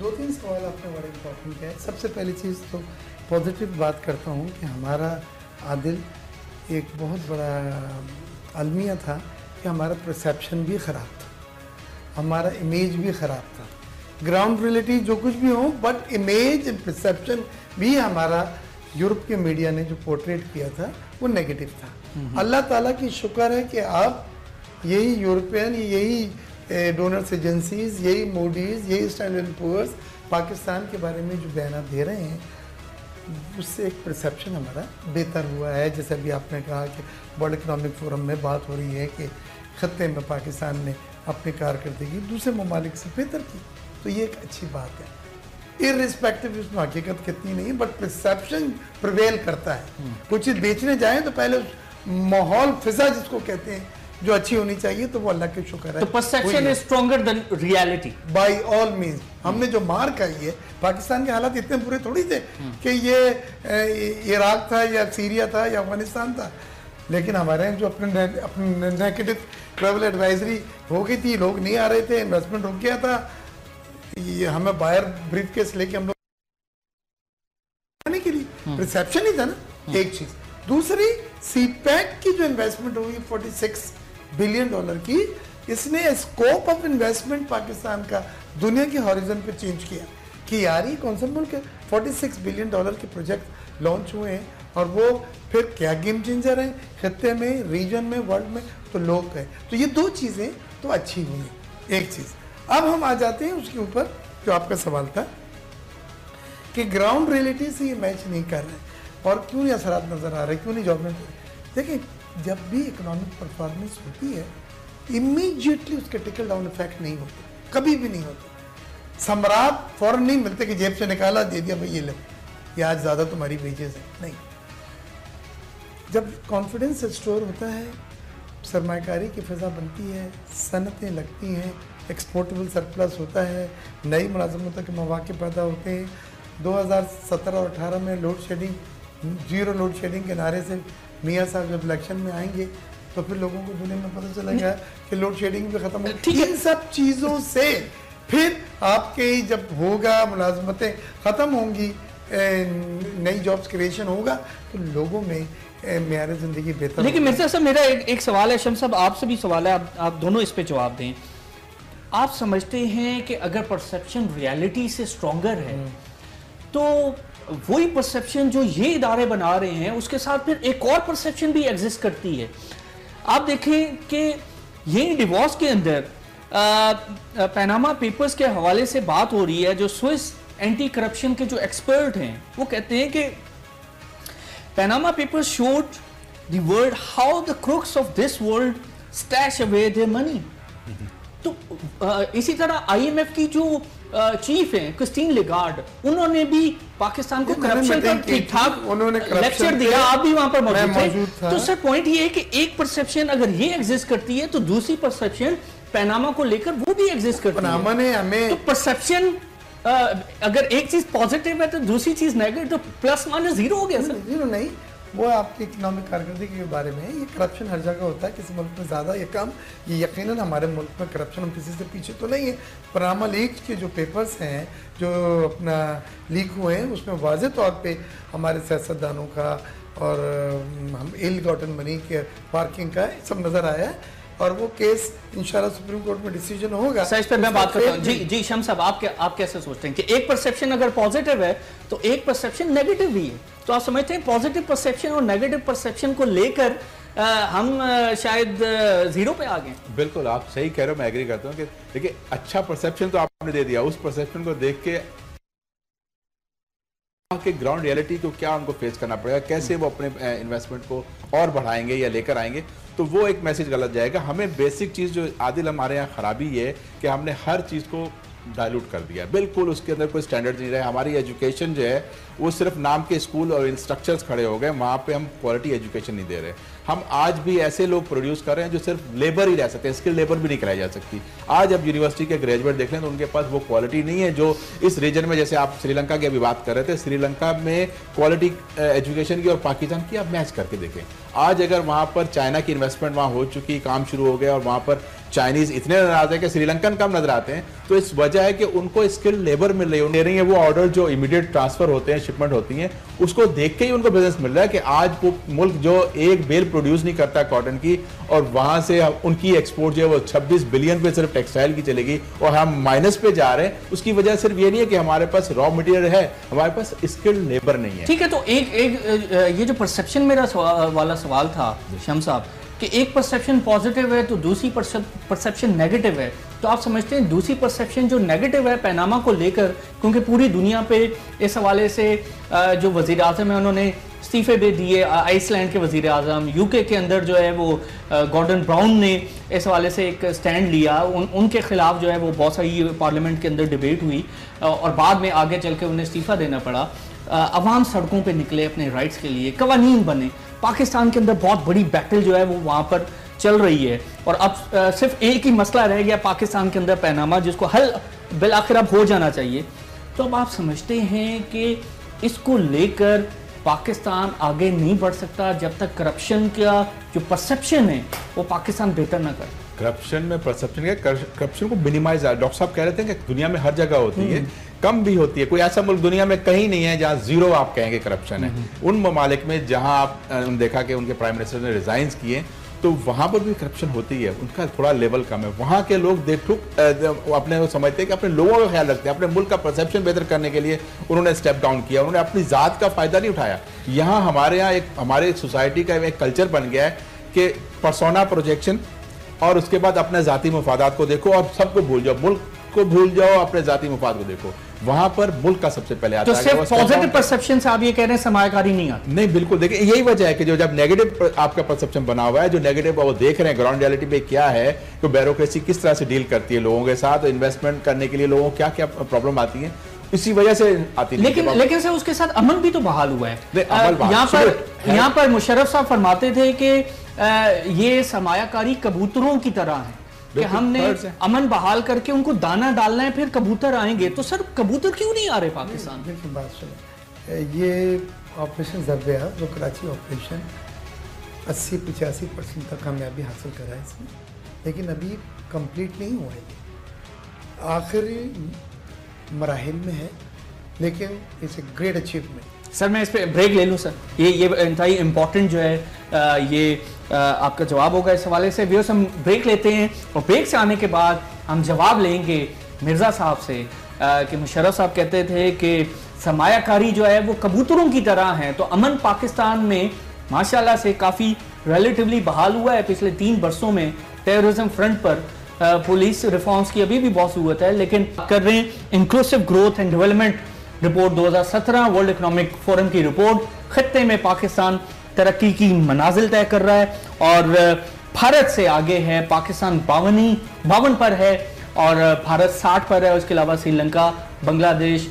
دو تین سوال آپ نے بڑے امپورٹنٹ ہے۔ سب سے پہلی چیز تو پازیٹیو بات کرتا ہوں کہ ہمارا عادل ایک بہت بڑا المیہ تھا کہ ہمارا پرسیپشن بھی خراب تھا ہمارا امیج بھی خراب تھا۔ گراؤنڈ ریلیٹی جو کچھ بھی ہوں بٹ امیج پرسیپشن بھی ہمارا یورپ کے میڈیا نے جو پورٹریٹ کیا تھا وہ نیگیٹو تھا۔ اللہ تعالیٰ کی شکر ہے کہ آپ یہی یورپین یہی ڈونرس ایجنسیز یہی موڈیز یہی اسٹینڈرڈ پورس پاکستان کے بارے میں جو بیانات دے رہے ہیں اس سے ایک پرسیپشن ہمارا بہتر ہوا ہے۔ جیسے ابھی آپ نے کہا کہ ورلڈ اکنامک فورم میں بات ہو رہی ہے کہ خطے میں پاکستان نے اپنی کارکردگی دوسرے ممالک سے بہتر کی۔ تو یہ ایک اچھی بات ہے۔ ارسپیکٹو اس میں حقیقت کتنی نہیں بٹ پرسیپشن پرویل کرتا ہے۔ کوئی چیز بیچنے جائیں تو پہلے ماحول فضا جس کو کہتے ہیں جو اچھی ہونی چاہیے تو وہ اللہ کے شکر ہے۔ تو پرسیکشن is stronger than reality. By all means ہم نے جو مار کہی ہے پاکستان کے حالات اتنے برے تھوڑی تھے کہ یہ عراق تھا یا سیریا تھا یا افغانستان تھا۔ لیکن ہمارے ہیں جو اپنے نیکیٹیف ٹریول ایڈوائزری ہو گئی تھی لوگ نہیں آ رہے تھے انویسمنٹ رک گیا تھا۔ یہ ہمیں باہر بریف کیس لے کے ہم لوگ آنے کے لیے۔ پرسیپشن ہی تھا نا ایک چیز۔ دوسری سی پیک کی جو انویسمنٹ ہوئی فورٹی سکس بلین ڈالر کی، اس نے سکوپ آف انویسمنٹ پاکستان کا دنیا کی ہوریزن پر چینج کیا۔ کہ یار، یہ کون ملک ہے؟ فورٹی سکس بلین ڈالر کے پروجیکٹ لانچ ہوئے ہیں اور وہ پھر کیا گیم چینجر ہیں؟ خطے میں ریجن میں ورلڈ میں تو لوگ ہیں تو یہ دو چیزیں تو اچھی ہوئی ہیں۔ ایک چیز۔ اب ہم آ جاتے ہیں اس کے اوپر جو آپ کا سوال تھا کہ گراؤنڈ ریلیٹی سے یہ میچ نہیں کر رہے اور کیوں نہیں اثرات نظر آ رہے کیوں نہیں جاب میں دیکھیں جب بھی اکنامک پرفارمنس ہوتی ہے امیجیٹلی اس کے ٹکل ڈاؤن افیکٹ نہیں ہوتے، کبھی بھی نہیں ہوتے. سمرات فوراً نہیں ملتے کہ جیب سے نکالا، دے دیا بھائی یہ لے. یہ آج زیادہ تمہاری ویجز ہے نہیں. جب کانفیڈنس اسٹور ہوتا ہے سرمایہ کاری کی فضا بنتی ہے، صنعتیں لگتی ہیں ایکسپورٹیبل سرپلس ہوتا ہے، نئی ملازمتوں کے مواقع پیدا ہوتے ہیں. دو ہزار سترہ اور اٹھارہ میں load shedding zero load shedding کے نعرے سے میاں صاحب جب الیکشن میں آئیں گے تو پھر لوگوں کو دنیا میں پتہ چلا گیا کہ لوڈ شیڈنگ بھی ختم ہوگی ان سب چیزوں سے پھر آپ کے جب ہوگا ملازمتیں ختم ہوں گی نئی جابس کریشن ہوگا تو لوگوں میں میارے زندگی بہتر لیکن مرزا صاحب میرا ایک سوال ہے شم صاحب آپ سے بھی سوال ہے آپ دونوں اس پہ جواب دیں۔ آپ سمجھتے ہیں کہ اگر پرسپشن ریالیٹی سے سٹرونگر ہے تو وہی پرسیپشن جو یہ ادارے بنا رہے ہیں، اس کے ساتھ پھر ایک اور پرسیپشن بھی ایگزسٹ کرتی ہے۔ آپ دیکھیں کہ یہ ڈیوارس کے اندر پیناما پیپرز کے حوالے سے بات ہو رہی ہے، جو سوئس اینٹی کرپشن کے جو ایکسپرٹ ہیں، وہ کہتے ہیں کہ Panama papers showed the world how the crooks of this world stash away their money تو اسی طرح آئی ایم ایف کی جو چیف ہیں کسٹین لگارڈ انہوں نے بھی پاکستان کو کرپشن کا ٹھیک ٹھاک لیکچر دیا آپ بھی وہاں پر موجود تھے۔ تو سر پوائنٹ یہ ہے کہ ایک پرسپشن اگر یہ ایگزسٹ کرتی ہے تو دوسری پرسپشن پیناما کو لے کر وہ بھی ایگزسٹ کرتی ہے۔ تو پرسپشن اگر ایک چیز پوزیٹیو ہے تو دوسری چیز نیگر تو پلس مانے زیرو ہو گیا سر۔ زیرو نہیں۔ وہ آپ کی اکنامک کارکردگی کے بارے میں یہ کرپشن ہر جگہ ہوتا ہے، کسی ملک میں زیادہ یا کم۔ یہ یقیناً ہمارے ملک میں کرپشن ہم کسی سے پیچھے تو نہیں ہے پناما لیک کے جو پیپرز ہیں، جو اپنا لیک ہوئے ہیں، اس میں واضح طور پہ ہمارے سیاستدانوں کا اور ہم ایل گاٹن منی کے پارکنگ کا سب نظر آیا ہے۔ اور وہ کیس انشاءاللہ سپریم کورٹ میں ڈیسیجن ہوگا. سر اس پہ میں بات کرتا ہوں. جی،, جی شم صاحب آپ کیسے سوچتے ہیں کہ ایک پرسیپشن اگر پوزیٹیو ہے تو ایک پرسیپشن نیگٹیو بھی ہے. تو آپ سمجھتے ہیں پوزیٹیو پرسیپشن اور نیگٹیو پرسیپشن کو لے کر ہم شاید زیرو پہ آگئے ہیں. بلکل آپ صحیح کہہ رہے ہیں میں اگری کرتا ہوں کہ دیکھیں اچھا پرسیپشن تو آپ نے دے دیا اس پرسیپشن کو دیکھ کے کہ گراؤنڈ ریالیٹی کو کیا ان کو فیس کرنا پڑے گا؟ کیسے وہ اپنے انویسمنٹ کو اور بڑھائیں گے یا لے کر آئیں گے؟ تو وہ ایک میسیج غلط جائے گا۔ ہمیں بیسک چیز جو عادل ہمارے یہاں خرابی یہ کہ ہم نے ہر چیز کو ڈائلوٹ کر دیا۔ بالکل اس کے اندر کوئی سٹینڈرڈ نہیں رہے ہماری ایجوکیشن جو ہے وہ صرف نام کے اسکول اور انسٹرکچرز کھڑے ہو گئے۔ وہاں پہ ہم کوالٹی ایجوکیشن نہیں دے رہے۔ ہم آج بھی ایسے لوگ پروڈیوس کر رہے ہیں جو صرف لیبر ہی رہ سکتے ہیں اسکل لیبر بھی نہیں کرائی جا سکتی۔ آج اب یونیورسٹی کے گریجویٹ دیکھ لیں تو ان کے پاس وہ کوالٹی نہیں ہے جو اس ریجن میں، جیسے آپ سری لنکا کی ابھی بات کر رہے تھے، سری لنکا میں کوالٹی ایجوکیشن uh, کی اور پاکستان کی آپ میچ کر کے دیکھیں۔ آج اگر وہاں پر چائنا کی انویسٹمنٹ وہاں ہو چکی، کام شروع ہو گیا اور وہاں پر چائنیز اتنے ناراض ہیں کہ سری لنکن کم نظر آتے ہیں، تو اس وجہ ہے کہ ان کو اسکل لیبر مل رہی دے رہی ہیں وہ آرڈر جو امیڈیٹ ٹرانسفر ہوتے ہیں شپمنٹ ہوتی ہیں، اس کو دیکھ کے ہی ان کو بزنس مل رہا ہے کہ آج وہ ملک جو ایک بیل پروڈیوس نہیں کرتا کاٹن کی اور وہاں سے ان کی ایکسپورٹ جو ہے وہ چھبیس بلین پہ صرف ٹیکسٹائل کی چلے گی اور ہم مائنس پہ جا رہے ہیں۔ اس کی وجہ صرف یہ نہیں ہے کہ ہمارے پاس را مٹیریل ہے، ہمارے پاس اسکلڈ لیبر نہیں ہے۔ ٹھیک ہے، تو ایک ایک یہ جو پرسپشن میرا والا سوال تھا، شم صاحب، کہ ایک پرسپشن پازیٹیو ہے تو دوسری پرسپشن نیگیٹو ہے۔ تو آپ سمجھتے ہیں دوسری پرسیپشن جو نیگیٹیو ہے پیناما کو لے کر، کیونکہ پوری دنیا پہ اس حوالے سے جو وزیر اعظم ہے انہوں نے استعفے بھی دیے آئس لینڈ کے وزیر اعظم، یو کے کے اندر جو ہے وہ گارڈن براؤن نے اس حوالے سے ایک سٹینڈ لیا۔ ان ان کے خلاف جو ہے وہ بہت ساری پارلیمنٹ کے اندر ڈیبیٹ ہوئی اور بعد میں آگے چل کے انہیں استعفیٰ دینا پڑا۔ عوام سڑکوں پہ نکلے اپنے رائٹس کے لیے، قوانین بنے۔ پاکستان کے اندر بہت بڑی بیٹل جو ہے وہ وہاں پر چل رہی ہے۔ اور اب صرف ایک ہی مسئلہ رہ گیا پاکستان کے اندر پیناما جس کو حل بالآخر اب ہو جانا چاہیے۔ تو اب آپ سمجھتے ہیں کہ اس کو لے کر پاکستان آگے نہیں بڑھ سکتا جب تک کرپشن کا جو پرسپشن ہے وہ پاکستان بہتر نہ کر کرپشن میں پرسپشن ہے کرپشن کو منیمائز ڈاکٹر صاحب کہہ رہے تھے کہ دنیا میں ہر جگہ ہوتی ہے کم بھی ہوتی ہے۔ کوئی ایسا ملک دنیا میں کہیں نہیں ہے جہاں زیرو آپ کہیں گے کرپشن ہے۔ ان ممالک میں جہاں آپ دیکھا کہ ان کے پرائم منسٹر نے ریزائنز کیے تو وہاں پر بھی کرپشن ہوتی ہے۔ ان کا تھوڑا لیول کم ہے۔ وہاں کے لوگ دیکھ اپنے سمجھتے ہیں کہ اپنے لوگوں کا خیال رکھتے ہیں، اپنے ملک کا پرسیپشن بہتر کرنے کے لیے انہوں نے اسٹیپ ڈاؤن کیا، انہوں نے اپنی ذات کا فائدہ نہیں اٹھایا۔ یہاں ہمارے یہاں ایک، ہمارے سوسائٹی کا ایک کلچر بن گیا ہے کہ پرسونا پروجیکشن اور اس کے بعد اپنے ذاتی مفادات کو دیکھو اور سب کو بھول جاؤ، ملک کو بھول جاؤ، اپنے ذاتی مفاد کو دیکھو۔ وہاں پر ملک کا سب سے پہلے آتا ہے تو صرف پوزیٹیو پرسپشن سے آپ یہ کہہ رہے ہیں سمایہ کاری نہیں آتی۔ نہیں بالکل دیکھیں یہی وجہ ہے کہ جو جب نیگیٹو آپ کا پرسپشن بنا ہوا ہے جو نیگیٹو وہ دیکھ رہے ہیں گراؤنڈ ریالٹی پہ کیا ہے کہ بیروکریسی کس طرح سے ڈیل کرتی ہے لوگوں کے ساتھ انویسٹمنٹ کرنے کے لیے لوگوں کیا کیا پرابلم آتی ہیں؟ اسی وجہ سے آتی لیکن لیکن سے اس کے ساتھ امن بھی تو بحال ہوا ہے۔ یہاں پر یہاں پر مشرف صاحب فرماتے تھے کہ یہ سمایہ کاری کبوتروں کی طرح ہے کہ ہم نے امن بحال کر کے ان کو دانا ڈالنا ہے پھر کبوتر آئیں گے۔ تو سر کبوتر کیوں نہیں آ رہے پاکستان؟ بات سنیں۔ یہ آپریشن ضرب جو کراچی آپریشن اسی پچاسی پرسنٹ تک کامیابی حاصل کرا ہے اس میں لیکن ابھی کمپلیٹ نہیں ہوا ہے۔ آخری مراحل میں ہے لیکن it's a great achievement sir, میں اس پہ بریک لے لوں، سر۔ یہ یہ انتہائی امپورٹنٹ جو ہے یہ آپ کا جواب ہوگا اس حوالے سے۔ ویوس ہم بریک لیتے ہیں اور بریک سے آنے کے بعد ہم جواب لیں گے مرزا صاحب سے کہ مشرف صاحب کہتے تھے کہ سرمایہ کاری جو ہے وہ کبوتروں کی طرح ہے تو امن پاکستان میں ماشاءاللہ سے کافی ریلیٹیولی بحال ہوا ہے پچھلے تین برسوں میں۔ ٹیررزم فرنٹ پر پولیس ریفارمز کی ابھی بھی بہت ضرورت ہے، لیکن کر رہے ہیں inclusive growth and development report دو ہزار سترہ ورلڈ اکنامک فورم کی رپورٹ خطے میں پاکستان ترقی کی منازل طے کر رہا ہے اور بھارت سے آگے ہے، پاکستان باونی، باون پر ہے اور بھارت ساٹھ پر ہے، اس کے علاوہ سری لنکا، بنگلہ دیش،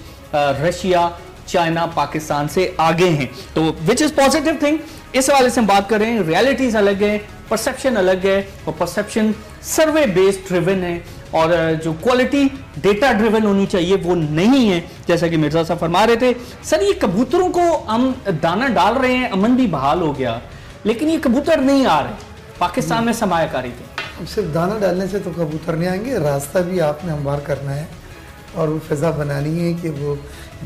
رشیا، چائنا، پاکستان سے آگے ہیں۔ تو وچ از پازیٹیو تھنگ اس حوالے سے ہم بات کر رہے ہیں ریالٹیز الگ ہے پرسپشن الگ ہے اور پرسپشن سروے بیسڈ ڈریون ہے۔ اور جو کوالٹی ڈیٹا ڈریون ہونی چاہیے وہ نہیں ہے، جیسا کہ مرزا صاحب فرما رہے تھے۔ سر، یہ کبوتروں کو ہم دانا ڈال رہے ہیں، امن بھی بحال ہو گیا، لیکن یہ کبوتر نہیں آ رہے۔ پاکستان میں سمایہ کاری تھے صرف دانا ڈالنے سے تو کبوتر نہیں آئیں گے، راستہ بھی آپ نے ہموار کرنا ہے۔ اور وہ فضا بنانی ہے کہ وہ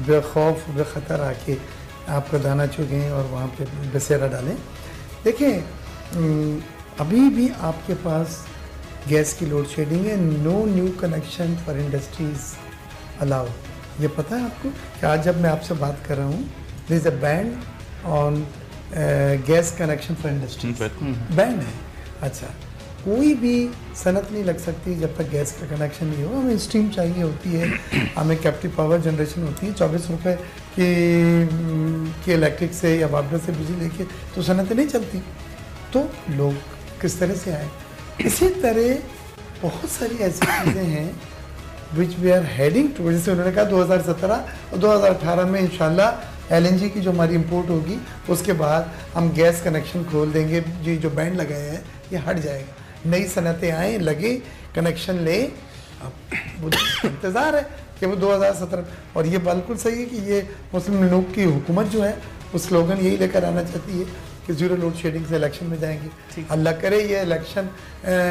بے خوف، بے خطر آ کے آپ کا دانا چگیں اور وہاں پہ بسیرا ڈالیں۔ دیکھیں ابھی بھی آپ کے پاس گیس کی لوڈ شیڈنگ ہے no new connection for industries allow یہ پتہ ہے آپ کو کہ آج جب میں آپ سے بات کر رہا ہوں there is a ban on gas connection for industries ban ہے؟ اچھا۔ کوئی بھی صنعت نہیں لگ سکتی جب تک گیس کا کنیکشن نہیں ہو۔ ہمیں اسٹیم چاہیے ہوتی ہے ہمیں کیپٹیو پاور جنریشن ہوتی ہے۔ چوبیس روپے کی الیکٹرک سے یا واپڈر سے بجلی لے کے تو صنعتیں نہیں چلتی۔ تو لوگ کس طرح سے آئے؟ اسی طرح بہت ساری ایسی چیزیں ہیں which we are heading to جیسے انہوں نے کہا دو ہزار سترہ اور دو ہزار اٹھارہ میں انشاءاللہ ایل این جی کی جو ہماری امپورٹ ہوگی، اس کے بعد ہم گیس کنیکشن کھول دیں گے۔ جی جو بینڈ لگائے ہیں یہ ہٹ جائے گا۔ نئی صنعتیں آئیں لگے کنیکشن لیں۔ انتظار ہے کہ وہ دو ہزار سترہ، اور یہ بالکل صحیح ہے کہ یہ مسلم لوگ کی حکومت جو ہے، وہ سلوگن یہی لے کر آنا چاہتی ہے۔ کہ زیرو لوڈ شیڈنگ سے الیکشن میں جائیں گے اللہ کرے یہ الیکشن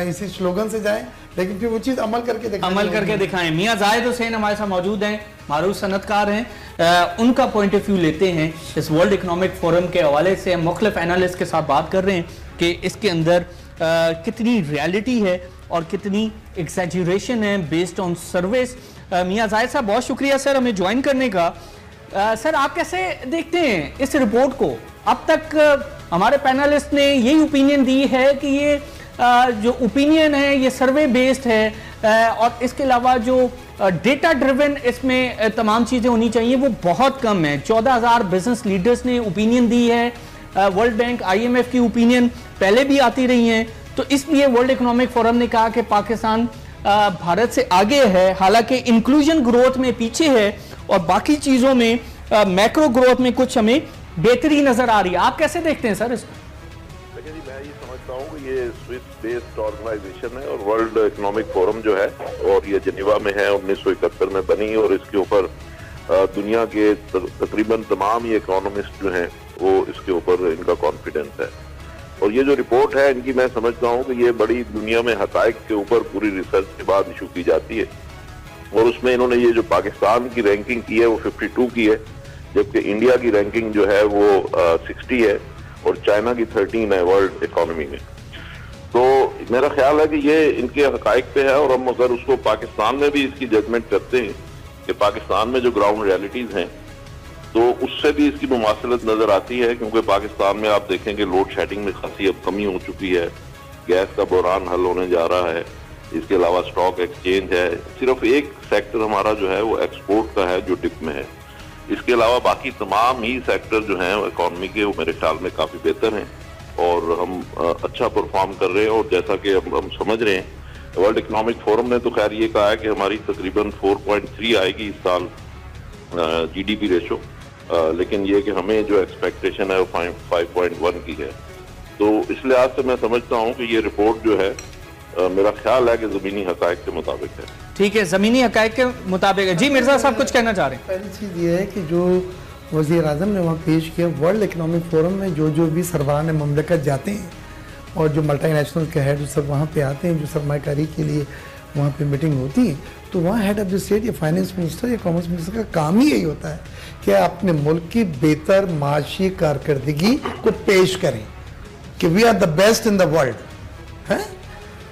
اسی سلوگن سے جائیں لیکن پھر وہ چیز عمل کر کے دکھائیں۔ عمل کر کے دکھائیں۔ میاں زاہد حسین ہمارے ساتھ موجود ہیں معروف صنعتکار ہیں۔ ان کا پوائنٹ آف ویو لیتے ہیں۔ اس ورلڈ اکنامک فورم کے حوالے سے ہم مختلف اینالسٹ کے ساتھ بات کر رہے ہیں کہ اس کے اندر کتنی ریالٹی ہے اور کتنی ایکسیجوریشن ہے بیسڈ آن سروس میاں زاہد صاحب بہت شکریہ سر ہمیں جوائن کرنے کا۔ سر آپ کیسے دیکھتے ہیں اس رپورٹ کو؟ اب تک ہمارے پینلسٹ نے یہی اوپینین دی ہے کہ یہ جو اوپینین ہے، یہ سروے بیسڈ ہے اور اس کے علاوہ جو ڈیٹا ڈریون اس میں تمام چیزیں ہونی چاہیے، وہ بہت کم ہیں۔ چودہ ہزار بزنس لیڈرز نے اوپینین دی ہے world bank I M F کی اوپینین پہلے بھی آتی رہی ہیں۔ تو اس لیے ورلڈ اکنامک فورم نے کہا کہ پاکستان بھارت سے آگے ہے، حالانکہ انکلوژن گروتھ میں پیچھے ہے، اور باقی چیزوں میں میکرو گروتھ میں کچھ ہمیں بہتری نظر آ رہی ہے۔ آپ کیسے دیکھتے ہیں سر اس کو؟ جی میں یہ سمجھتا ہوں کہ یہ سوئس بیسڈ آرگنائزیشن ہے اور ورلڈ اکنامک فورم جو ہے اور یہ جنیوا میں ہے، انیس سو اکہتر میں بنی اور اس کے اوپر دنیا کے تقریباً تمام یہ اکانومسٹ جو ہیں، وہ اس کے اوپر ان کا کانفیڈنس ہے۔ اور یہ جو رپورٹ ہے، ان کی میں سمجھتا ہوں کہ یہ بڑی دنیا میں حقائق کے اوپر پوری ریسرچ کے بعد ایشو کی جاتی ہے۔ اور اس میں انہوں نے یہ جو پاکستان کی رینکنگ کی ہے، وہ 52 کی ہے۔ جبکہ انڈیا کی رینکنگ جو ہے وہ سکسٹی ہے اور چائنا کی تھرٹین ہے ورلڈ اکانومی میں۔ تو میرا خیال ہے کہ یہ ان کے حقائق پہ ہے اور ہم اگر اس کو پاکستان میں بھی اس کی ججمنٹ کرتے ہیں کہ پاکستان میں جو گراؤنڈ ریالٹیز ہیں، تو اس سے بھی اس کی مماثلت نظر آتی ہے کیونکہ پاکستان میں آپ دیکھیں کہ لوڈ شیڈنگ میں خاصی اب کمی ہو چکی ہے۔ گیس کا بحران حل ہونے جا رہا ہے۔ اس کے علاوہ سٹاک ایکسچینج ہے۔ صرف ایک سیکٹر ہمارا جو ہے وہ ایکسپورٹ کا ہے جو ٹپ میں ہے۔ اس کے علاوہ باقی تمام ہی سیکٹر جو ہیں اکانومی کے، وہ میرے خیال میں کافی بہتر ہیں۔ اور ہم اچھا پرفارم کر رہے ہیں۔ اور جیسا کہ ہم سمجھ رہے ہیں ورلڈ اکنامک فورم نے تو خیر یہ کہا ہے کہ ہماری تقریباً فور پوائنٹ تھری آئے گی اس سال جی ڈی پی ریشو لیکن یہ کہ ہمیں جو ایکسپیکٹیشن ہے، وہ فائیو پوائنٹ ون کی ہے۔ تو اس لحاظ سے میں سمجھتا ہوں کہ یہ رپورٹ جو ہے میرا خیال ہے کہ زمینی حقائق کے مطابق ہے۔ ٹھیک ہے زمینی حقائق کے مطابق ہے۔ جی مرزا صاحب کچھ کہنا چاہ رہے ہیں؟ پہلی چیز یہ ہے کہ جو وزیر اعظم نے وہاں پیش کیا ورلڈ اکنامک فورم میں جو جو بھی سربراہ مملکت جاتے ہیں اور جو ملٹی نیشنل کے ہیڈ جو سب وہاں پہ آتے ہیں جو سرمایہ کاری کے لیے وہاں پہ میٹنگ ہوتی ہے تو وہاں ہیڈ آف دا اسٹیٹ یا فائنینس منسٹر یا کامرس منسٹر کا کام ہی یہی ہوتا ہے کہ اپنے ملک کی بہتر معاشی کارکردگی کو پیش کریں کہ we are the best in the world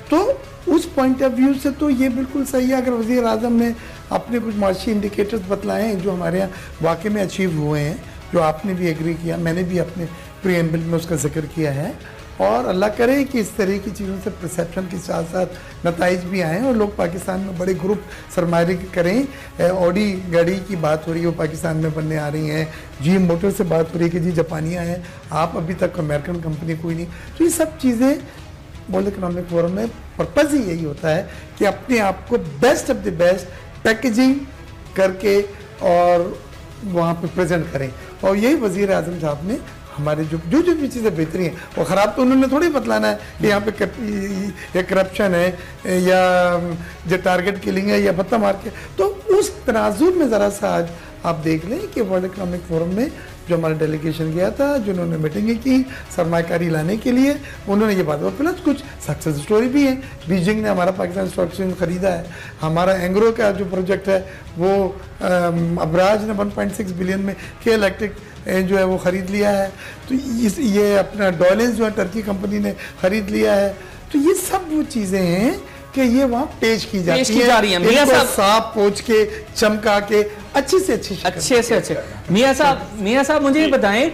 تو اس پوائنٹ آف ویو سے تو یہ بالکل صحیح ہے۔ اگر وزیر اعظم نے اپنے کچھ معاشی انڈیکیٹرز بتلائے ہیں جو ہمارے یہاں واقع میں اچیو ہوئے ہیں، جو آپ نے بھی ایگری کیا، میں نے بھی اپنے پریمبل میں اس کا ذکر کیا ہے۔ اور اللہ کرے کہ اس طرح کی چیزوں سے پرسیپشن کے ساتھ ساتھ نتائج بھی آئیں اور لوگ پاکستان میں بڑے گروپ سرمایہ کریں۔ اوڈی گاڑی کی بات ہو رہی ہے، وہ پاکستان میں بننے آ رہی ہیں۔ جی موٹر سے بات ہو رہی ہے کہ جی جاپانیاں ہیں، آپ ابھی تک امریکن کمپنی کوئی نہیں۔ تو یہ سب چیزیں ورلڈ اکنامک فورم میں پرپز ہی یہی ہوتا ہے کہ اپنے آپ کو best of the best packaging کر کے اور وہاں پہ پریزنٹ کریں۔ اور یہی وزیر اعظم صاحب نے ہمارے جو جو جو بھی چیزیں بہتری ہیں، وہ خراب تو انہوں نے تھوڑی بتلانا ہے کہ یہاں پہ یا کرپشن ہے، یا جو ٹارگٹ کلنگ ہے، یا بتہ مار کے۔ تو اس تناظر میں ذرا سا آج آپ دیکھ لیں کہ ورلڈ اکنامک فورم میں جو ہمارا ڈیلیگیشن گیا تھا جنہوں نے میٹنگیں کی سرمایہ کاری لانے کے لیے، انہوں نے یہ بات اور پلس کچھ سکسیز سٹوری بھی ہے۔ بیجنگ نے ہمارا پاکستان اسٹاک ایکسچینج خریدا ہے۔ ہمارا اینگرو کا جو پروجیکٹ ہے، وہ ابراج نے ون پوائنٹ سکس بلین میں کے الیکٹرک جو ہے وہ خرید لیا ہے۔ تو یہ اپنا ڈالنس جو ہے ٹرکی کمپنی نے خرید لیا ہے۔ تو یہ سب وہ چیزیں ہیں کہ یہ وہاں پیش کی جاتی ہیں۔ میاں صاحب صاف پوچھ کے چمکا کے اچھی سے اچھی اچھے سے اچھے۔ میاں صاحب میاں صاحب مجھے یہ بتائیں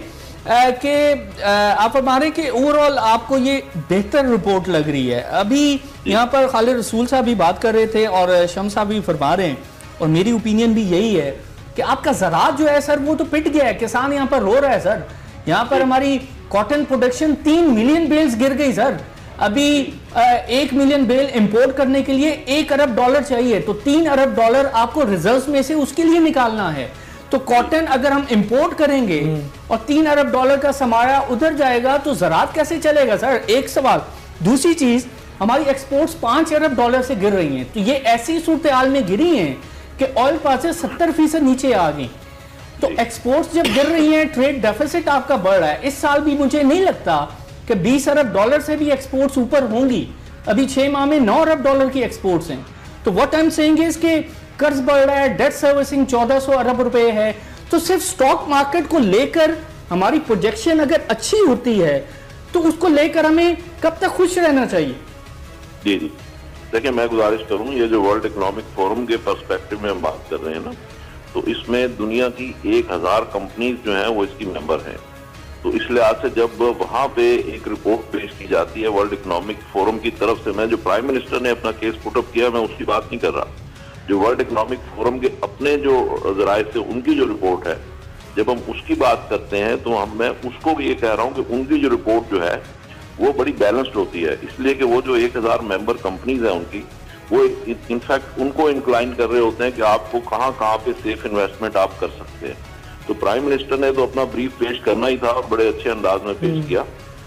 کہ آپ فرما رہے کہ اوورال آپ کو یہ بہتر رپورٹ لگ رہی ہے۔ ابھی یہاں پر خالد رسول صاحب بھی بات کر رہے تھے اور شم صاحب بھی فرما رہے ہیں۔ اور میری اوپینین بھی یہی ہے کہ آپ کا زراعت جو ہے سر وہ تو پٹ گیا ہے۔ کسان یہاں پر رو رہا ہے سر۔ یہاں پر ہماری کاٹن پروڈکشن تین ملین بیلز گر گئی سر۔ ابھی ایک ملین بیل امپورٹ کرنے کے لیے ایک ارب ڈالر چاہیے تو تین ارب ڈالر آپ کو ریزرز میں سے اس کے لیے نکالنا ہے۔ تو کاٹن اگر ہم امپورٹ کریں گے اور تین ارب ڈالر کا سمایا ادھر جائے گا تو زراعت کیسے چلے گا؟ سر ایک سوال۔ دوسری چیز ہماری ایکسپورٹس پانچ ارب ڈالر سے گر رہی ہیں تو یہ ایسی صورتحال میں گری ہیں کہ آئل پاسے ستر فیصد نیچے آ گئی تو ایکسپورٹس جب گر رہی ہیں ٹریڈ ڈیفیسٹ آپ کا بڑھ رہا ہے۔ اس سال بھی مجھے نہیں لگتا کہ بیس ارب ڈالر سے بھی ایکسپورٹس اوپر ہوں گی۔ ابھی چھ ماہ میں نو ارب ڈالر کی ایکسپورٹس ہیں۔ تو واٹ ایم سینگ از کہ قرض بڑھ رہا ہے ڈیٹ سروسنگ چودہ سو ارب روپے ہے۔ تو صرف سٹاک مارکیٹ کو لے کر ہماری پروجیکشن اگر اچھی ہوتی ہے، تو اس کو لے کر ہمیں کب تک خوش رہنا چاہیے؟ جی جی۔ دیکھیں، میں گزارش کروں، یہ جو ورلڈ اکنامک فورم کے پرسپیکٹو میں ہم بات کر رہے ہیں نا، تو اس میں دنیا کی ایک ہزار کمپنیز جو ہیں، وہ اس کی ممبر ہیں۔ تو اس لحاظ سے جب وہاں پہ ایک رپورٹ پیش کی جاتی ہے ورلڈ اکنامک فورم کی طرف سے، میں جو پرائم منسٹر نے اپنا کیس پٹ اپ کیا، میں اس کی بات نہیں کر رہا۔ جو ورلڈ اکنامک فورم کے اپنے جو ذرائع سے ان کی جو رپورٹ ہے، جب ہم اس کی بات کرتے ہیں تو ہم میں اس کو بھی یہ کہہ رہا ہوں کہ ان کی جو رپورٹ جو ہے، وہ بڑی بیلنسڈ ہوتی ہے۔ اس لیے کہ وہ جو ایک ہزار ممبر کمپنیز ہیں ان کی، وہ انفیکٹ ان کو انکلائن کر رہے ہوتے ہیں کہ آپ کو کہاں کہاں پہ سیف انویسٹمنٹ آپ کر سکتے ہیں۔ تو پرائم منسٹر نے تو اپنا بریف پیش کرنا ہی تھا اور بڑے اچھے انداز میں پیش کیا۔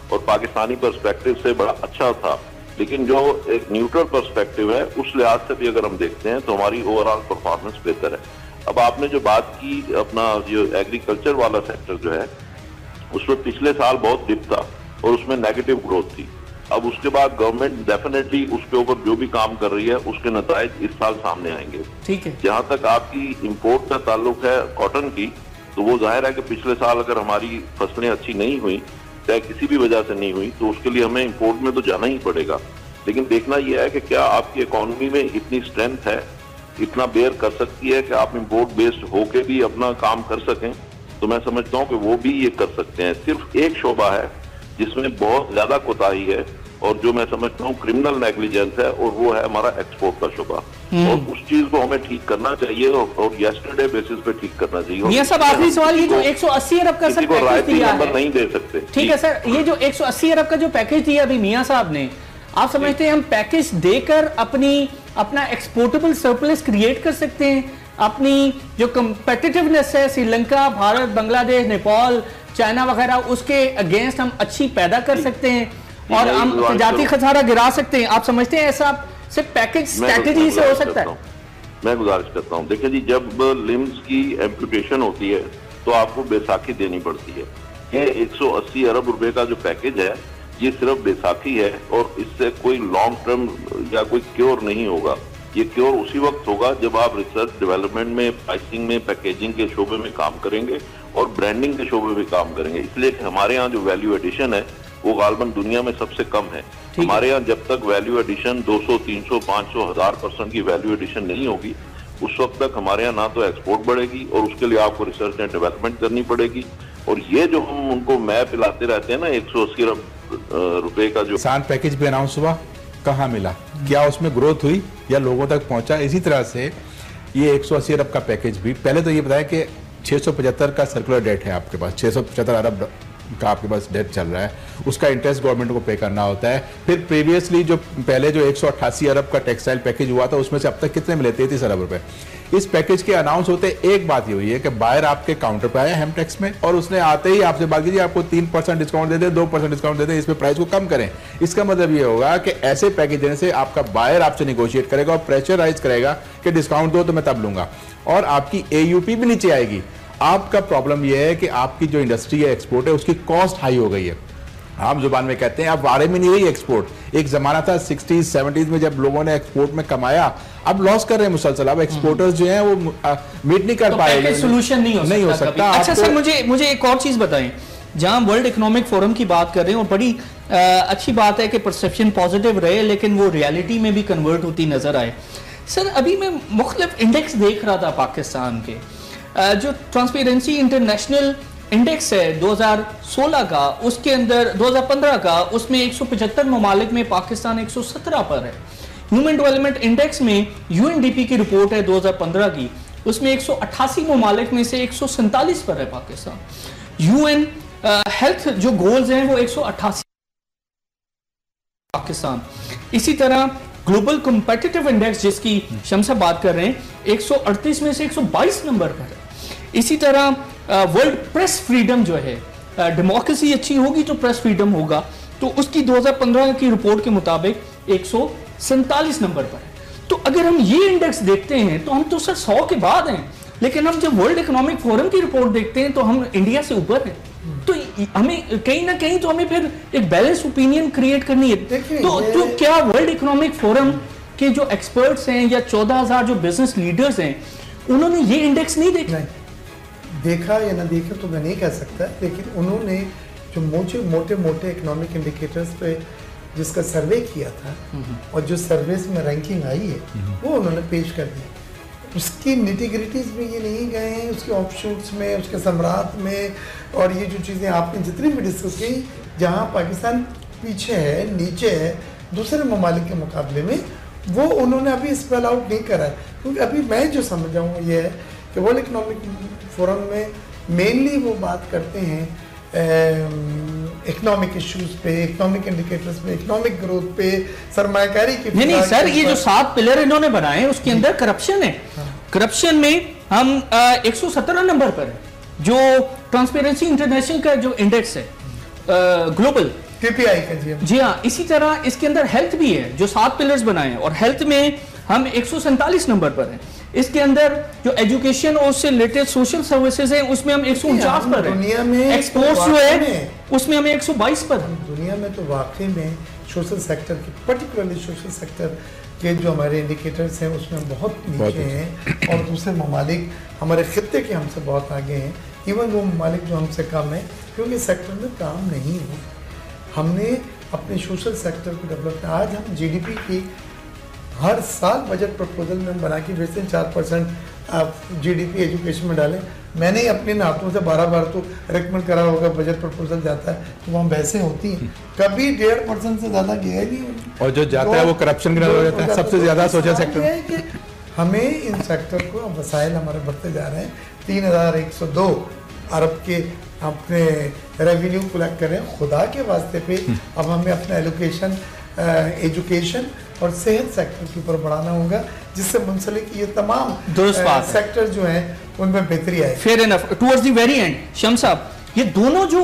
اور پاکستانی پرسپیکٹو سے بڑا اچھا تھا۔ لیکن جو ایک نیوٹرل پرسپیکٹو ہے اس لحاظ سے بھی اگر ہم دیکھتے ہیں تو ہماری اوور آل پرفارمنس بہتر ہے۔ اب آپ نے جو بات کی اپنا جو ایگریکلچر والا سیکٹر جو ہے اس میں پچھلے سال بہت ڈپ تھا اور اس میں نیگیٹو گروتھ تھی۔ اب اس کے بعد گورنمنٹ ڈیفینیٹلی اس کے اوپر جو بھی کام کر رہی ہے اس کے نتائج اس سال سامنے آئیں گے۔ ٹھیک ہے۔ جہاں تک آپ کی امپورٹ کا تعلق ہے کاٹن کی تو وہ ظاہر ہے کہ پچھلے سال اگر ہماری فصلیں اچھی نہیں ہوئی، چاہے کسی بھی وجہ سے نہیں ہوئی، تو اس کے لیے ہمیں امپورٹ میں تو جانا ہی پڑے گا۔ لیکن دیکھنا یہ ہے کہ کیا آپ کی اکانومی میں اتنی اسٹرینتھ ہے، اتنا بیئر کر سکتی ہے کہ آپ امپورٹ بیسڈ ہو کے بھی اپنا کام کر سکیں؟ تو میں سمجھتا ہوں کہ وہ بھی یہ کر سکتے ہیں۔ صرف ایک شعبہ ہے جس میں بہت زیادہ کوتاہی ہے۔ اور جو میں سمجھتا ہوں کرمنل نیگلیجنس ہے اور وہ ہے ہمارا ایکسپورٹ کا شعبہ اور اس چیز کو ہمیں ٹھیک کرنا چاہیے اور یسٹرڈے بیسس پہ ٹھیک کرنا چاہیے۔ میاں صاحب آخری سوال یہ جو ایک سو اسی ارب کا سر پیکج دیا ہے۔ نہیں دے سکتے۔ ٹھیک ہے سر یہ جو ایک سو اسی ارب کا جو پیکج دیا ابھی میاں صاحب نے آپ سمجھتے ہیں ہم پیکج دے کر اپنی اپنا ایکسپورٹیبل سرپلس کریٹ کر سکتے ہیں۔ اپنی جو کمپیٹیٹیونیس ہے سری لنکا بھارت بنگلہ دیش نیپال چائنا وغیرہ اس کے اگینسٹ ہم اچھی پیدا کر سکتے ہیں۔ اور ہم تجارتی۔ خسارہ گرا سکتے ہیں۔ آپ سمجھتے ہیں ایسا صرف پیکج اسٹریٹجی سے ہو سکتا ہے۔ میں گزارش کرتا ہوں۔ دیکھیں جی جب لمز کی ایمپلیکیشن ہوتی ہے تو آپ کو بیساکھی دینی پڑتی ہے۔ یہ ایک سو اسی ارب روپے کا جو پیکج ہے یہ صرف بیساکھی ہے اور اس سے کوئی لانگ ٹرم یا کوئی کیور نہیں ہوگا۔ یہ کیور اسی وقت ہوگا جب آپ ریسرچ ڈیولپمنٹ میں پرائسنگ میں پیکیجنگ کے شعبے میں کام کریں گے اور برانڈنگ کے شعبے میں کام کریں گے۔ اس لیے کہ ہمارے ہاں جو ویلیو ایڈیشن ہے وہ غالباً دنیا میں سب سے کم ہے۔ ہمارے ہاں جب تک ویلیو ایڈیشن دو سو تین سو پانچ سو ہزار پرسنٹ کی ویلیو ایڈیشن نہیں ہوگی اس وقت تک ہمارے ہاں نہ تو ایکسپورٹ بڑھے گی اور اس کے لیے آپ کو ریسرچ اینڈ ڈیولپمنٹ کرنی پڑے گی۔ اور یہ جو ہم ان کو میپ پلاتے رہتے ہیں نا ایک سو اسی ارب روپے کا جو کسان پیکج بھی اناؤنس ہوا کہاں ملا؟ کیا اس میں گروتھ ہوئی یا لوگوں تک پہنچا؟ اسی طرح سے یہ ایک سو اسی ارب کا پیکج بھی۔ پہلے تو یہ بتایا کہ چھ سو پچہتر کا سرکولر ڈیٹ ہے آپ کے پاس چھ سو پچہتر ارب کا آپ کے پاس ڈیٹ چل رہا ہے، اس کا انٹرسٹ گورنمنٹ کو پے کرنا ہوتا ہے۔ پھر پریویسلی جو پہلے جو ایک سو اٹھاسی ارب کا ٹیکسٹائل پیکج ہوا تھا، اس میں سے اب تک کتنے ملے؟ تینتیس ارب روپے۔ اس پیکج کے اناؤنس ہوتے ایک بات یہ ہوئی ہے کہ بائر آپ کے کاؤنٹر پہ آیا ہیم ٹیکس میں اور اس نے آتے ہی آپ سے بات کی آپ کو تین پرسنٹ ڈسکاؤنٹ دے دیں، دو پرسنٹ ڈسکاؤنٹ دے دیں، اس پہ پرائز کو کم کریں۔ اس کا مطلب یہ ہوگا کہ ایسے پیکج دینے سے آپ کا بائر آپ سے نیگوشیٹ کرے گا اور پریشرائز کرے گا کہ ڈسکاؤنٹ دو تو میں تب لوں گا۔ اور آپ کی اے یو پی بھی نیچے آئے گی۔ آپ کا پرابلم یہ ہے کہ آپ کی جو انڈسٹری ہے ایکسپورٹ ہے اس کی کاسٹ ہائی ہو گئی ہے۔ عام زبان میں کہتے ہیں اب وارے میں نہیں رہی ایکسپورٹ ایک زمانہ تھا سکسٹیز سیونٹیز میں جب لوگوں نے ایکسپورٹ میں کمایا اب لاس کر رہے ہیں مسلسل۔ اب ایکسپورٹرز جو ہیں وہ میٹ نہیں کر پائے۔ سولوشن نہیں ہو سکتا نہیں ہو کبھی۔ سکتا۔ اچھا آپ سر مجھے مجھے ایک اور چیز بتائیں۔ جہاں ورلڈ اکنامک فورم کی بات کر رہے ہیں اور بڑی اچھی بات ہے کہ پرسپشن پازیٹیو رہے لیکن وہ ریالٹی میں بھی کنورٹ ہوتی نظر آئے۔ سر ابھی میں مختلف انڈیکس دیکھ رہا تھا پاکستان کے۔ جو ٹرانسپیرنسی انٹرنیشنل انڈیکس ہے دو ہزار سولہ کا، اس کے اندر دو ہزار پندرہ کا، اس میں ایک سو پچہتر ممالک میں، پاکستان ایک سو سترہ پر ہے۔ ہیومن ڈیولپمنٹ انڈیکس میں یو این ڈی پی کی رپورٹ ہے دو ہزار پندرہ کی۔ اس میں ایک سو اٹھاسی ممالک میں سے ایک سو سنتالیس پر ہے پاکستان۔ یو این ہیلتھ جو گولز ہیں وہ ایک سو اٹھاسی پاکستان۔ اسی طرح گلوبل کمپیٹیٹیو انڈیکس جس کی شمسہ بات کر رہے ہیں، ایک سو اڑتیس میں سے ایک سو بائیس نمبر پر ہے۔ اسی طرح ورلڈ پریس فریڈم جو ہے ڈیموکریسی اچھی ہوگی تو پریس فریڈم ہوگا۔ تو اس کی دو ہزار پندرہ کی رپورٹ کے مطابق ایک سو سنتالیس نمبر پر ہے۔ تو اگر ہم یہ انڈیکس دیکھتے ہیں تو ہم تو سر سو کے بعد ہیں۔ لیکن ہم جب ورلڈ اکنامک فورم کی رپورٹ دیکھتے ہیں تو ہم انڈیا سے اوپر ہیں۔ تو ہمیں کہیں نہ کہیں تو ہمیں پھر ایک بیلنس اوپینین کریٹ کرنی ہے۔ تو تو کیا ورلڈ اکنامک فورم کے جو ایکسپرٹس ہیں یا چودہ ہزار جو بزنس لیڈرز ہیں انہوں نے یہ انڈیکس نہیں دیکھا نہیں۔ دیکھا یا نہ دیکھا تو میں نہیں کہہ سکتا لیکن انہوں نے جو موٹے موٹے موٹے اکنامک انڈیکیٹرز پہ جس کا سروے کیا تھا اور جو سرویز میں رینکنگ آئی ہے وہ انہوں نے پیش کر دی۔ اس کی نیٹیگریٹیز میں یہ نہیں گئے ہیں اس کے آپشنس میں اس کے ثمرات میں اور یہ جو چیزیں آپ نے جتنی بھی ڈسکس کی جہاں پاکستان پیچھے ہے نیچے ہے دوسرے ممالک کے مقابلے میں وہ انہوں نے ابھی اسپیل آؤٹ نہیں کرا ہے۔ کیونکہ ابھی میں جو سمجھا ہوں یہ ہے کہ ورلڈ اکنامک فورم میں مینلی وہ بات کرتے ہیں اکنامک ایشوز پہ اکنامک انڈیکیٹرز پہ اکنامک گروتھ پہ سرمایہ کاری کی نہیں نہیں سر یہ جو سات پلر انہوں نے بنائے ہیں اس کے اندر کرپشن ہے۔ کرپشن میں ہم ایک سو سترہ نمبر پر ہیں جو ٹرانسپیرنسی انٹرنیشنل کا جو انڈیکس ہے گلوبل ٹی پی آئی کا جی۔ جی ہاں اسی طرح اس کے اندر ہیلتھ بھی ہے جو سات پلرز بنائے ہیں۔ اور ہیلتھ میں ہم ایک سو سینتالیس نمبر پر ہیں۔ اس کے اندر جو ایجوکیشن اور اس سے ریلیٹڈ سوشل سروسز ہیں اس میں ہم ایک سو انچاس پر ہیں۔ دنیا میں ایکسپورٹس جو ہے اس میں ہمیں ایک سو بائیس پر ہیں۔ دنیا میں تو واقعی میں سوشل سیکٹر کی پرٹیکولرلی سوشل سیکٹر کے جو ہمارے انڈیکیٹرز ہیں اس میں ہم بہت نیچے ہیں۔ اور دوسرے ممالک ہمارے خطے کے ہم سے بہت آگے ہیں۔ ایون وہ ممالک جو ہم سے کم ہیں کیونکہ سیکٹر میں کام نہیں ہو ہم نے اپنے سوشل سیکٹر کو ڈیولپ آج ہم جی ڈی پی کی ہر سال بجٹ پرپوزل میں ہم بنا کے بھیجتے ہیں چار پرسنٹ آپ جی ڈی پی ایجوکیشن میں ڈالیں۔ میں نے اپنے ناطوں سے بارہ بار تو ریکمنڈ کرا ہوگا بجٹ پرپوزل جاتا ہے تو وہاں بحثیں ہوتی ہیں۔ کبھی ڈیڑھ پرسنٹ سے زیادہ گیا ہی نہیں اور جو جاتا ہے وہ کی نظر ہو جاتا ہے۔ سب سے زیادہ ہے کہ ہمیں ان سیکٹر کو وسائل ہمارے بڑھتے جا رہے ہیں۔ تین ہزار ایک سو دو ارب کے اپنے ریونیو کلیکٹ کریں خدا کے واسطے پہ اب ہمیں اپنا ایلوکیشن ایجوکیشن اور صحت سیکٹر کے اوپر بڑھانا ہوگا جس سے منسلک یہ تمام درست۔ سیکٹر جو ہیں ان میں بہتری آئے fair enough towards the very end شم صاحب یہ دونوں جو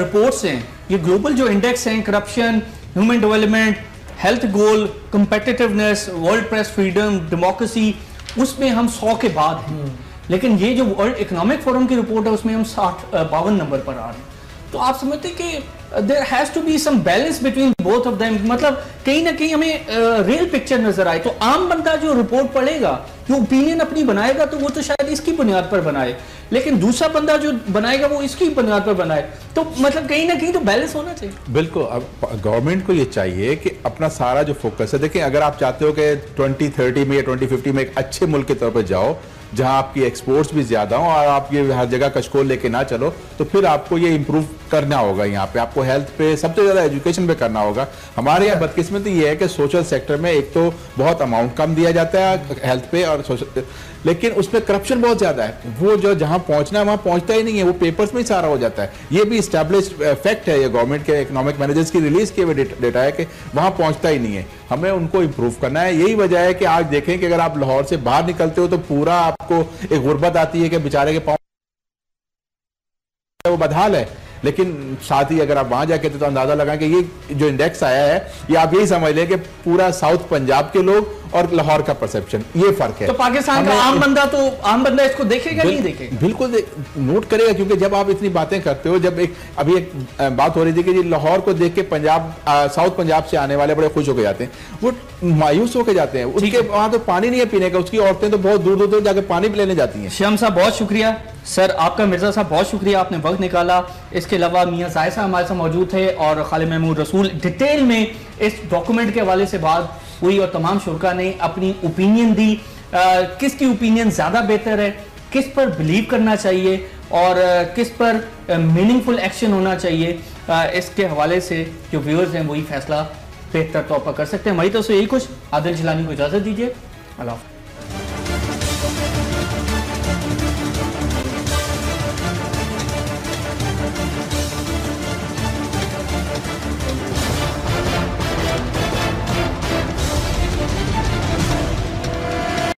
رپورٹس ہیں یہ گلوبل جو انڈیکس ہیں corruption human development health goal competitiveness world press freedom democracy اس میں ہم سو کے بعد ہیں۔ لیکن یہ جو ورلڈ اکنامک فورم کی رپورٹ ہے اس میں ہم ساٹھ باون نمبر پر آ رہے ہیں۔ تو آپ سمجھتے ہیں کہ there has to be some balance between both of them مطلب کہیں نہ کہیں ہمیں uh, ریئل پکچر نظر آئے. تو عام بندہ جو رپورٹ پڑھے گا، جو اوپینین اپنی بنائے گا، تو وہ تو شاید اس کی بنیاد پر بنائے. لیکن دوسرا بندہ جو بنائے گا، وہ اس کی بنیاد پر بنائے. تو مطلب کہیں نہ کہیں تو بیلنس ہونا چاہیے. بالکل. اب گورنمنٹ کو یہ چاہیے کہ اپنا سارا جو فوکس ہے، دیکھیں اگر آپ چاہتے ہو کہ ٹوئنٹی تھرٹی میں یا ٹوئنٹی ففٹی میں ایک اچھے ملک کے طور پہ جاؤ جہاں آپ کی ایکسپورٹس بھی زیادہ ہوں اور آپ یہ ہر جگہ کشکول لے کے نہ چلو، تو پھر آپ کو یہ امپروو کرنا ہوگا یہاں پہ۔ آپ کو ہیلتھ پہ سب سے زیادہ ایجوکیشن پہ کرنا ہوگا۔ ہمارے یہاں بدقسمتی یہ ہے کہ سوشل سیکٹر میں ایک تو بہت اماؤنٹ کم دیا جاتا ہے ہیلتھ پہ اور سوشل لیکن اس میں کرپشن بہت زیادہ ہے۔ وہ جو جہاں پہنچنا ہے، وہاں پہنچتا ہی نہیں ہے۔ وہ پیپرز میں ہی سارا ہو جاتا ہے۔ یہ بھی اسٹیبلشڈ فیکٹ uh, ہے۔ یہ گورنمنٹ کے اکنامک مینیجرز کی ریلیز کیے ہوئے ڈیٹا ہے کہ وہاں پہنچتا ہی نہیں ہے۔ ہمیں ان کو امپروو کرنا ہے۔ یہی وجہ ہے کہ آج دیکھیں کہ اگر آپ لاہور سے باہر نکلتے ہو تو پورا آپ کو ایک غربت آتی ہے کہ بیچارے کے پاؤں وہ بدحال ہے۔ لیکن ساتھ ہی اگر آپ وہاں جا کے تو اندازہ لگائیں کہ یہ جو انڈیکس آیا ہے، یہ آپ یہی سمجھ لیں کہ پورا ساؤتھ پنجاب کے لوگ اور لاہور کا پرسپشن یہ فرق ہے. تو پاکستان کا عام بندہ تو عام بندہ اس کو دیکھے گا نہیں دیکھے گا؟ بالکل نوٹ کرے گا کیونکہ جب آپ اتنی باتیں کرتے ہو جب ایک ابھی ایک بات ہو رہی تھی کہ جی لاہور کو دیکھ کے پنجاب آ، ساؤتھ پنجاب سے آنے والے بڑے خوش ہو کے جاتے ہیں۔ وہ مایوس ہو کے جاتے ہیں۔ اس کے وہاں تو پانی نہیں ہے پینے کا اس کی عورتیں تو بہت دور دور دور جا کے پانی بھی لینے جاتی ہیں۔ شیام صاحب بہت شکریہ۔ سر آپ کا مرزا صاحب بہت شکریہ۔ آپ نے وقت نکالا۔ اس کے علاوہ میاں زائسہ ہمارے ساتھ موجود تھے اور خالد محمود رسول ڈیٹیل میں اس ڈاکومنٹ کے حوالے سے بات ہوئی اور تمام شرکا نے اپنی اوپینین دی۔ کس کی اوپینین زیادہ بہتر ہے؟ کس پر بلیو کرنا چاہیے؟ اور کس پر میننگ فل ایکشن ہونا چاہیے؟ اس کے حوالے سے جو ویورز ہیں وہی فیصلہ بہتر طور پر کر سکتے ہیں۔ ہماری طرف سے یہی کچھ۔ عادل جلانی کو اجازت دیجیے۔ اللہ حافظ۔